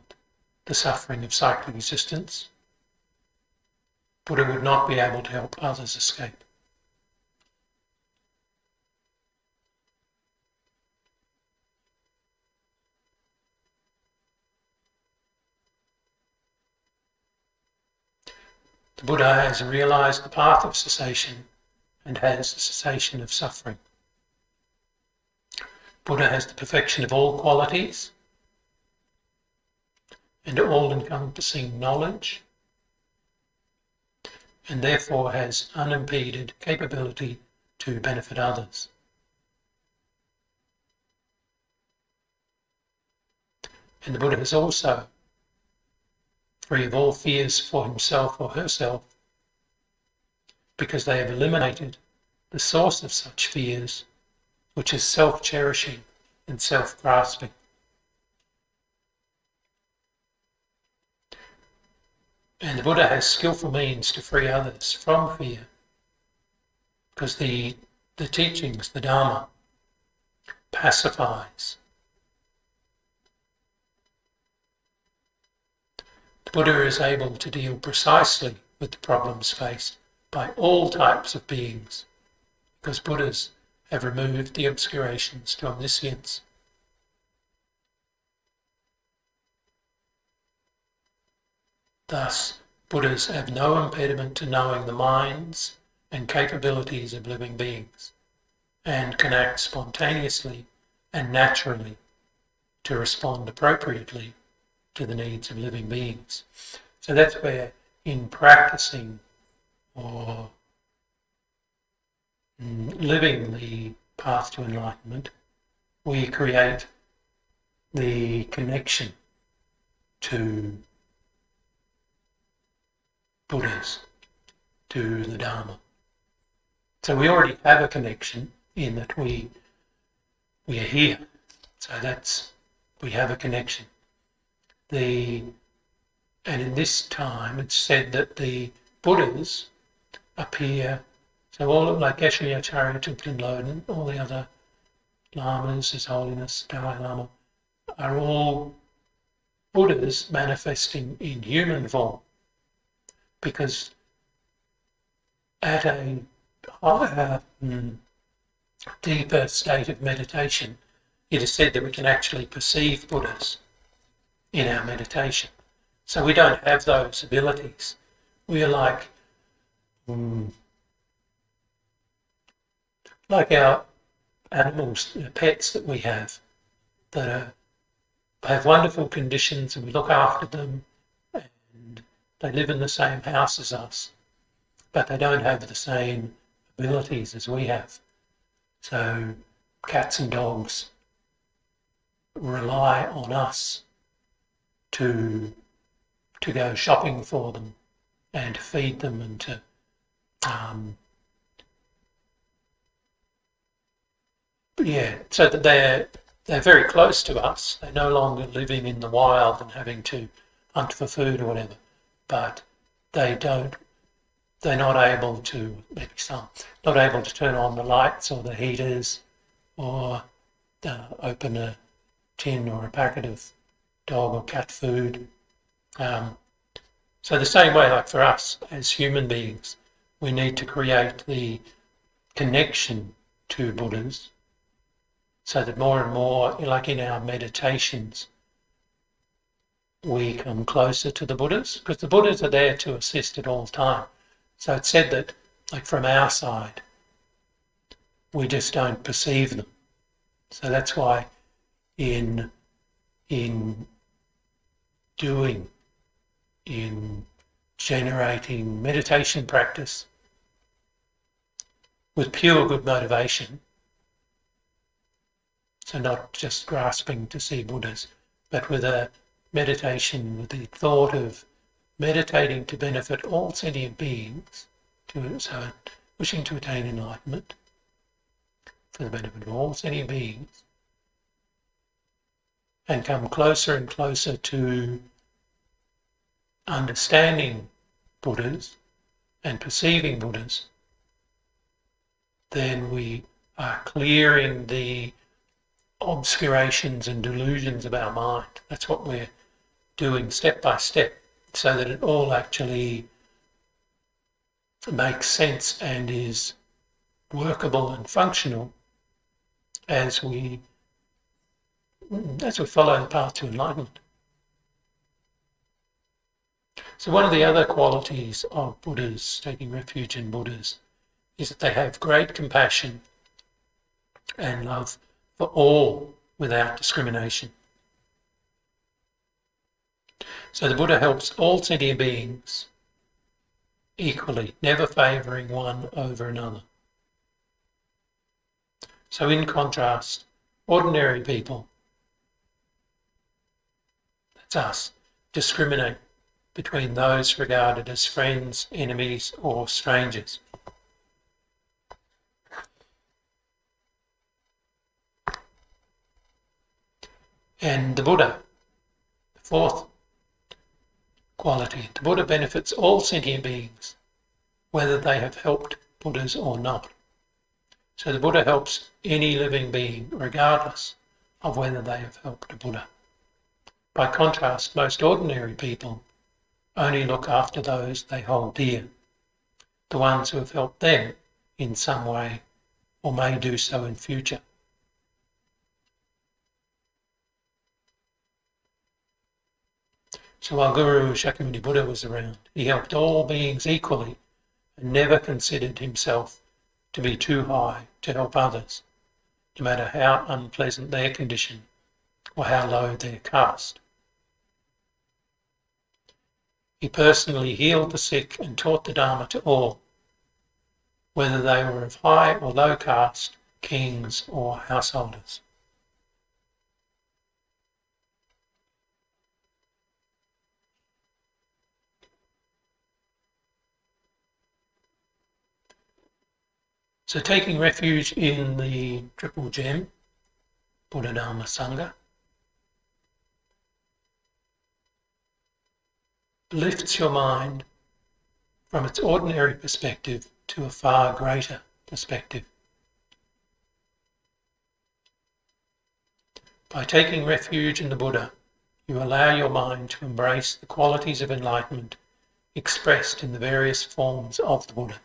the suffering of cyclic existence, Buddha would not be able to help others escape. The Buddha has realized the path of cessation and has the cessation of suffering. Buddha has the perfection of all qualities and all encompassing knowledge, and therefore has unimpeded capability to benefit others. And the Buddha has also free of all fears for himself or herself, because they have eliminated the source of such fears, which is self cherishing and self grasping. And the Buddha has skillful means to free others from fear, because the, the teachings, the Dharma, pacifies Buddha is able to deal precisely with the problems faced by all types of beings, because Buddhas have removed the obscurations to omniscience. Thus, Buddhas have no impediment to knowing the minds and capabilities of living beings, and can act spontaneously and naturally to respond appropriately to the needs of living beings. So that's where, in practicing or mm, living the path to enlightenment, we create the connection to Buddhas, to the Dharma. So we already have a connection in that we we are here. So that's we have a connection the and in this time it's said that the Buddhas appear. So all of like Acharya Thubten Loden, all the other lamas, His Holiness Dalai Lama, are all Buddhas manifesting in human form. Because at a higher, deeper state of meditation, it is said that we can actually perceive Buddhas in our meditation. So we don't have those abilities. We are like, mm, like our animals, pets that we have, that are, have wonderful conditions and we look after them and they live in the same house as us, but they don't have the same abilities as we have. So cats and dogs rely on us to to go shopping for them and to feed them and to um, yeah, so that they're they're very close to us. They're no longer living in the wild and having to hunt for food or whatever, but they don't. They're not able to maybe some not able to turn on the lights or the heaters or uh, open a tin or a packet of dog or cat food. Um, so the same way, like for us as human beings, we need to create the connection to Buddhas so that more and more, like in our meditations, we come closer to the Buddhas because the Buddhas are there to assist at all time. So it's said that, like from our side, we just don't perceive them. So that's why in in doing, in generating meditation practice with pure good motivation. So, not just grasping to see Buddhas, but with a meditation, with the thought of meditating to benefit all sentient beings, to, so wishing to attain enlightenment for the benefit of all sentient beings, and come closer and closer to understanding Buddhas and perceiving Buddhas, then we are clearing the obscurations and delusions of our mind. That's what we're doing step by step so that it all actually makes sense and is workable and functional as we Mm-hmm. as we follow the path to enlightenment. So one of the other qualities of Buddhas, taking refuge in Buddhas, is that they have great compassion and love for all without discrimination. So the Buddha helps all sentient beings equally, never favouring one over another. So in contrast, ordinary people it's us. Discriminate between those regarded as friends, enemies, or strangers. And the Buddha, the fourth quality, the Buddha benefits all sentient beings, whether they have helped Buddhas or not. So the Buddha helps any living being, regardless of whether they have helped a Buddha. By contrast, most ordinary people only look after those they hold dear, the ones who have helped them in some way or may do so in future. So while Guru Shakyamuni Buddha was around, he helped all beings equally and never considered himself to be too high to help others, no matter how unpleasant their condition or how low their caste. He personally healed the sick and taught the Dharma to all, whether they were of high or low caste, kings or householders. So taking refuge in the triple gem, Buddha Dharma Sangha, lifts your mind from its ordinary perspective to a far greater perspective. By taking refuge in the Buddha, you allow your mind to embrace the qualities of enlightenment expressed in the various forms of the Buddha.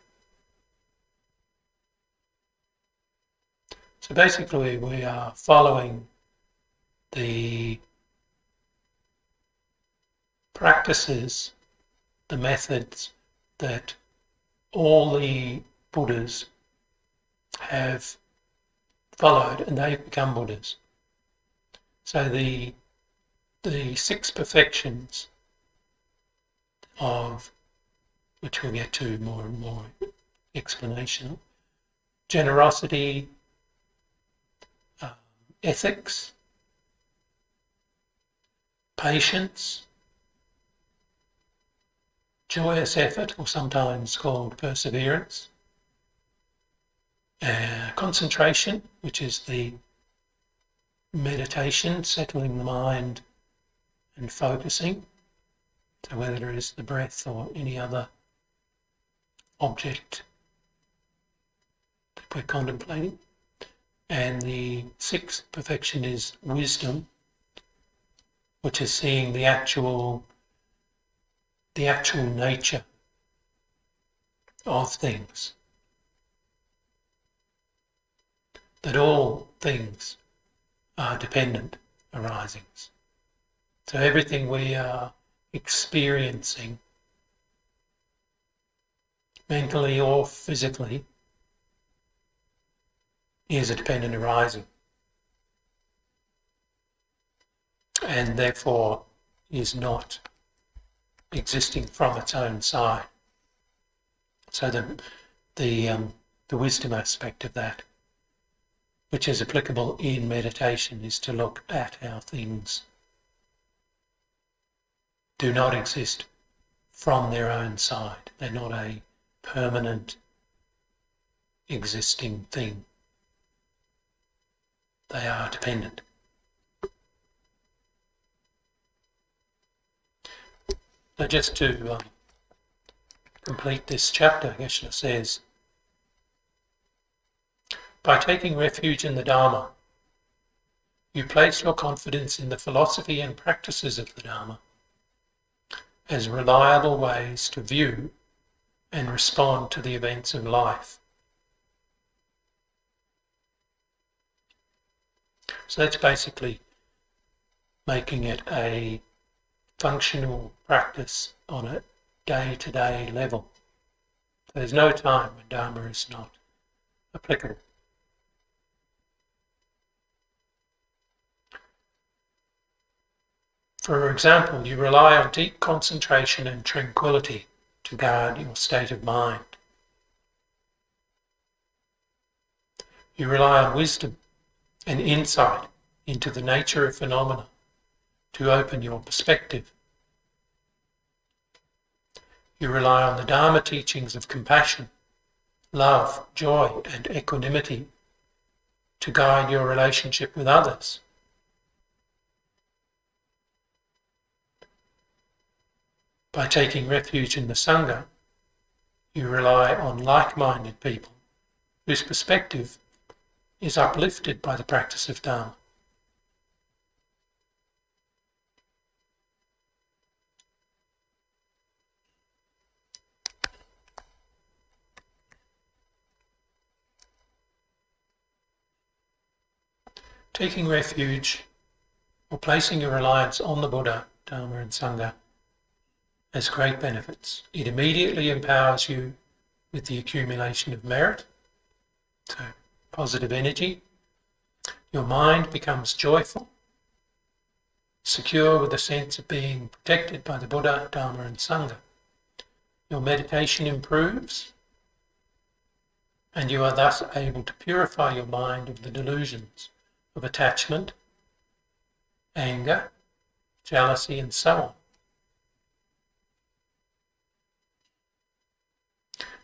So basically, we are following the practices, the methods that all the Buddhas have followed and they've become Buddhas. So the the six perfections of which we'll get to more and more explanation generosity um, ethics patience joyous effort or sometimes called perseverance uh, concentration which is the meditation settling the mind and focusing. So whether it is the breath or any other object that we're contemplating. And the sixth perfection is wisdom, which is seeing the actual the actual nature of things. That all things are dependent arisings. So everything we are experiencing, mentally or physically, is a dependent arising. And therefore is not existing from its own side. So the the um, the wisdom aspect of that, which is applicable in meditation, is to look at how things do not exist from their own side. They're not a permanent existing thing. They are dependent. So just to um, complete this chapter, Geshe says, by taking refuge in the Dharma, you place your confidence in the philosophy and practices of the Dharma as reliable ways to view and respond to the events of life. So that's basically making it a functional practice on a day to day level. There's no time when Dharma is not applicable. For example, you rely on deep concentration and tranquility to guard your state of mind. You rely on wisdom and insight into the nature of phenomena to open your perspective. You rely on the Dharma teachings of compassion, love, joy, and equanimity to guide your relationship with others. By taking refuge in the Sangha, you rely on like minded people whose perspective is uplifted by the practice of Dharma. Taking refuge or placing your reliance on the Buddha, Dharma, and Sangha has great benefits. It immediately empowers you with the accumulation of merit, so positive energy. Your mind becomes joyful, secure with a sense of being protected by the Buddha, Dharma, and Sangha. Your meditation improves, and you are thus able to purify your mind of the delusions of attachment, anger, jealousy, and so on.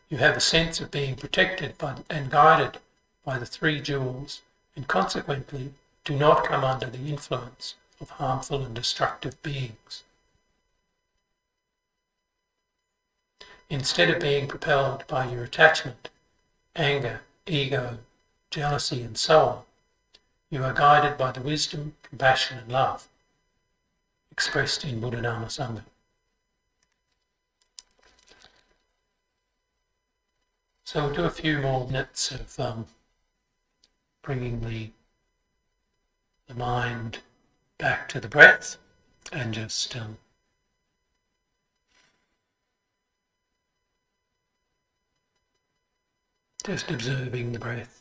You have a sense of being protected by, and guided by the three jewels, and consequently do not come under the influence of harmful and destructive beings. Instead of being propelled by your attachment, anger, ego, jealousy, and so on, you are guided by the wisdom, compassion, and love expressed in Buddha Dharma Sangha. So we'll do a few more minutes of um, bringing the, the mind back to the breath and just um, just observing the breath.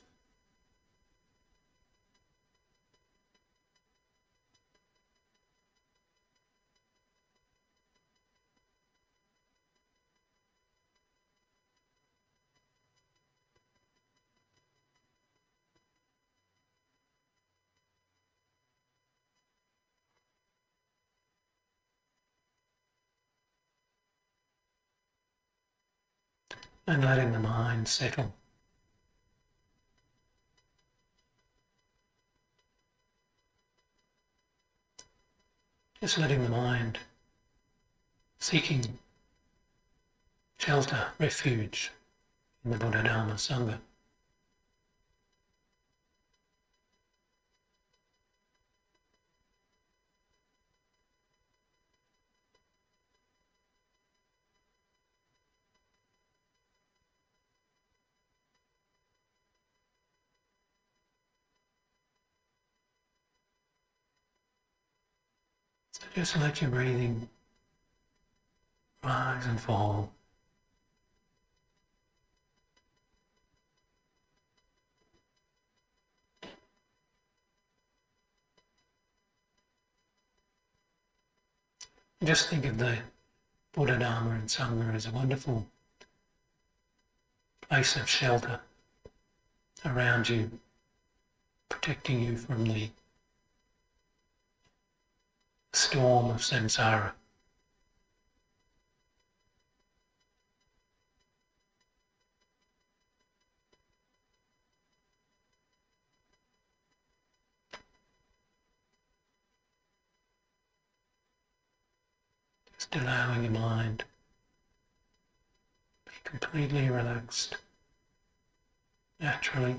And letting the mind settle. Just letting the mind seeking shelter, refuge in the Buddha Dharma Sangha. So just let your breathing rise and fall. Just think of the Buddha Dharma and Sangha as a wonderful place of shelter around you, protecting you from the storm of samsara. Just allowing your mind to be completely relaxed naturally.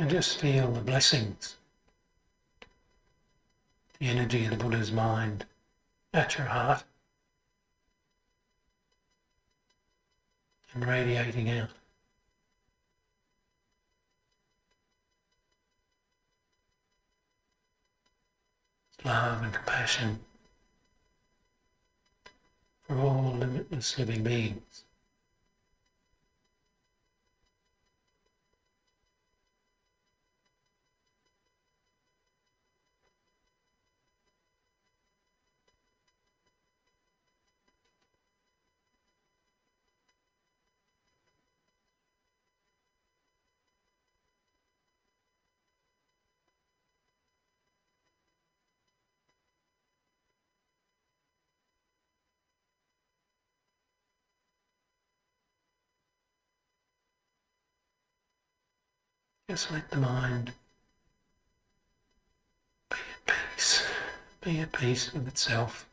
And just feel the blessings, the energy of the Buddha's mind at your heart and radiating out. Love and compassion for all limitless living beings. Just let the mind be at peace, be at peace with itself.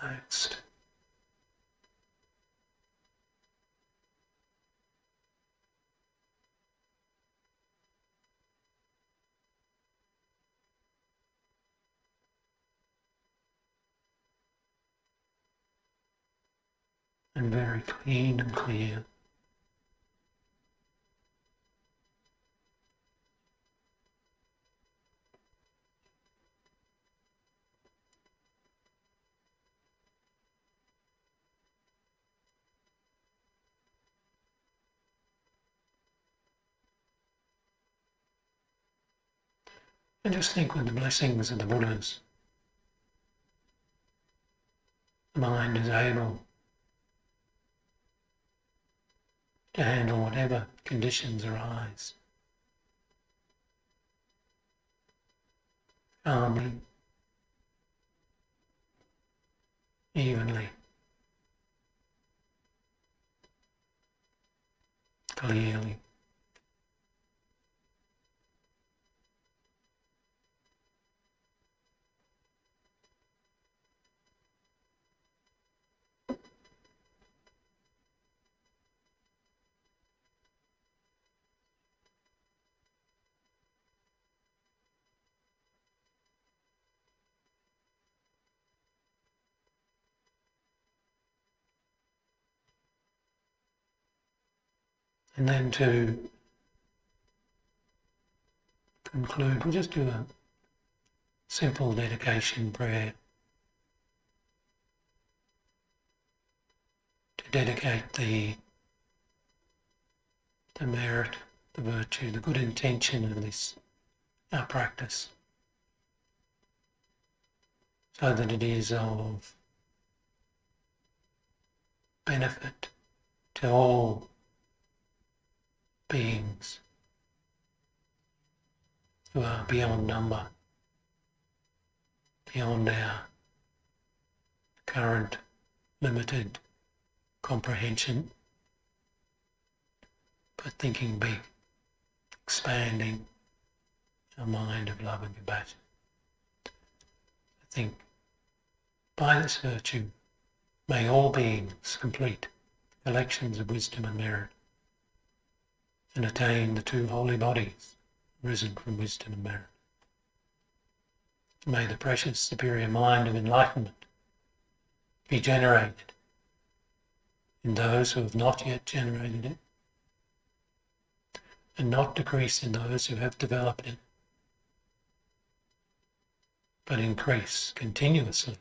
Relaxed. And very clean and clear. And just think with the blessings of the Buddhas, the mind is able to handle whatever conditions arise. Calmly, evenly, clearly. And then to conclude, we'll just do a simple dedication prayer. To dedicate the the merit, the virtue, the good intention of this our practice, so that it is of benefit to all beings. Who are beyond number, beyond our current limited comprehension, but thinking big, expanding our mind of love and compassion. I think by this virtue may all beings complete collections of wisdom and merit and attain the two holy bodies risen from wisdom and merit. May the precious superior mind of enlightenment be generated in those who have not yet generated it, and not decrease in those who have developed it, but increase continuously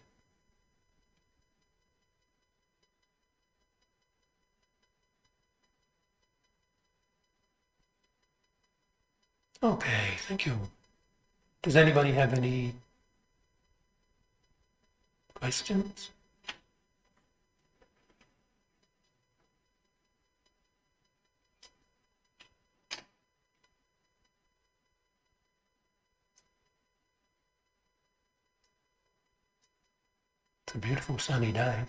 Okay, thank you. Does anybody have any questions? It's a beautiful sunny day.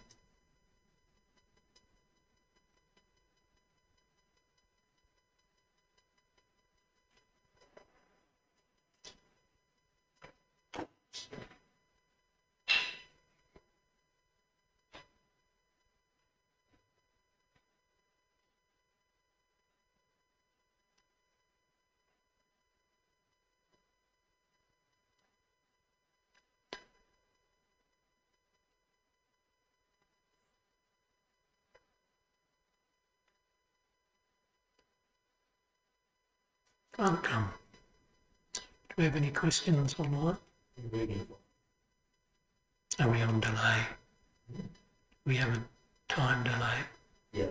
Welcome. Do we have any questions online? Are we on delay? We have a time delay. Yeah.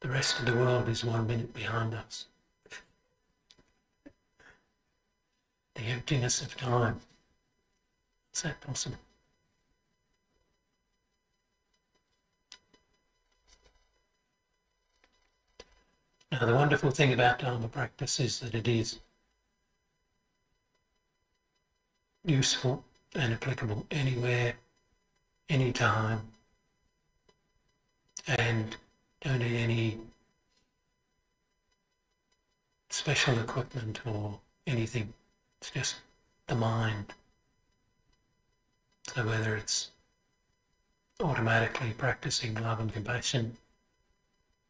The rest of the world is one minute behind us. The emptiness of time. Is that possible? Now, the wonderful thing about Dharma practice is that it is useful and applicable anywhere, anytime, and don't need any special equipment or anything. It's just the mind. So whether it's automatically practicing love and compassion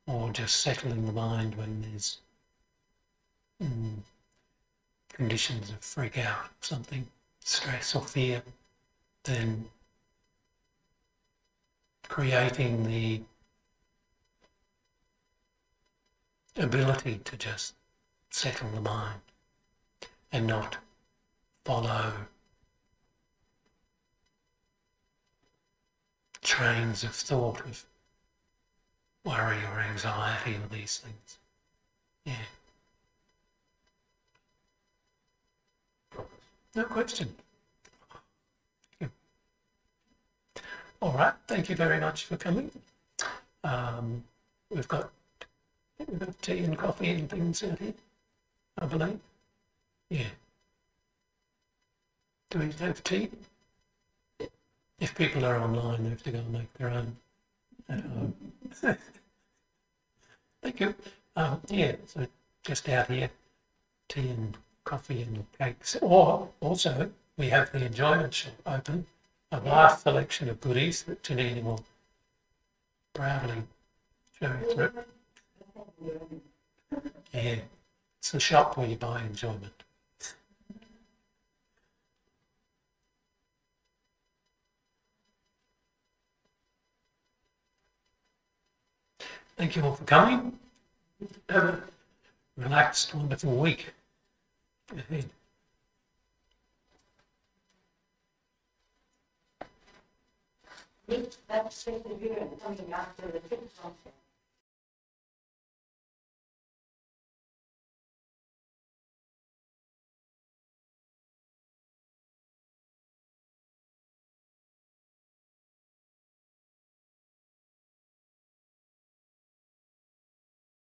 or just settling the mind when there's mm, conditions of freak out, something, stress or fear, then creating the ability to just settle the mind and not follow trains of thought of worry or anxiety or these things. Yeah. No question. All right. Thank you very much for coming. Um, we've got we've got tea and coffee and things out here, I believe. Yeah. Do we have tea? If people are online, they have to go and make their own Thank you. Um, yeah, so just out here, tea and coffee and cakes. Or also, we have the enjoyment shop open, a vast selection of goodies that Janine will proudly show you through. Yeah, it's the shop where you buy enjoyment. Thank you all for coming. Have a relaxed, wonderful week ahead. That's the coming after the.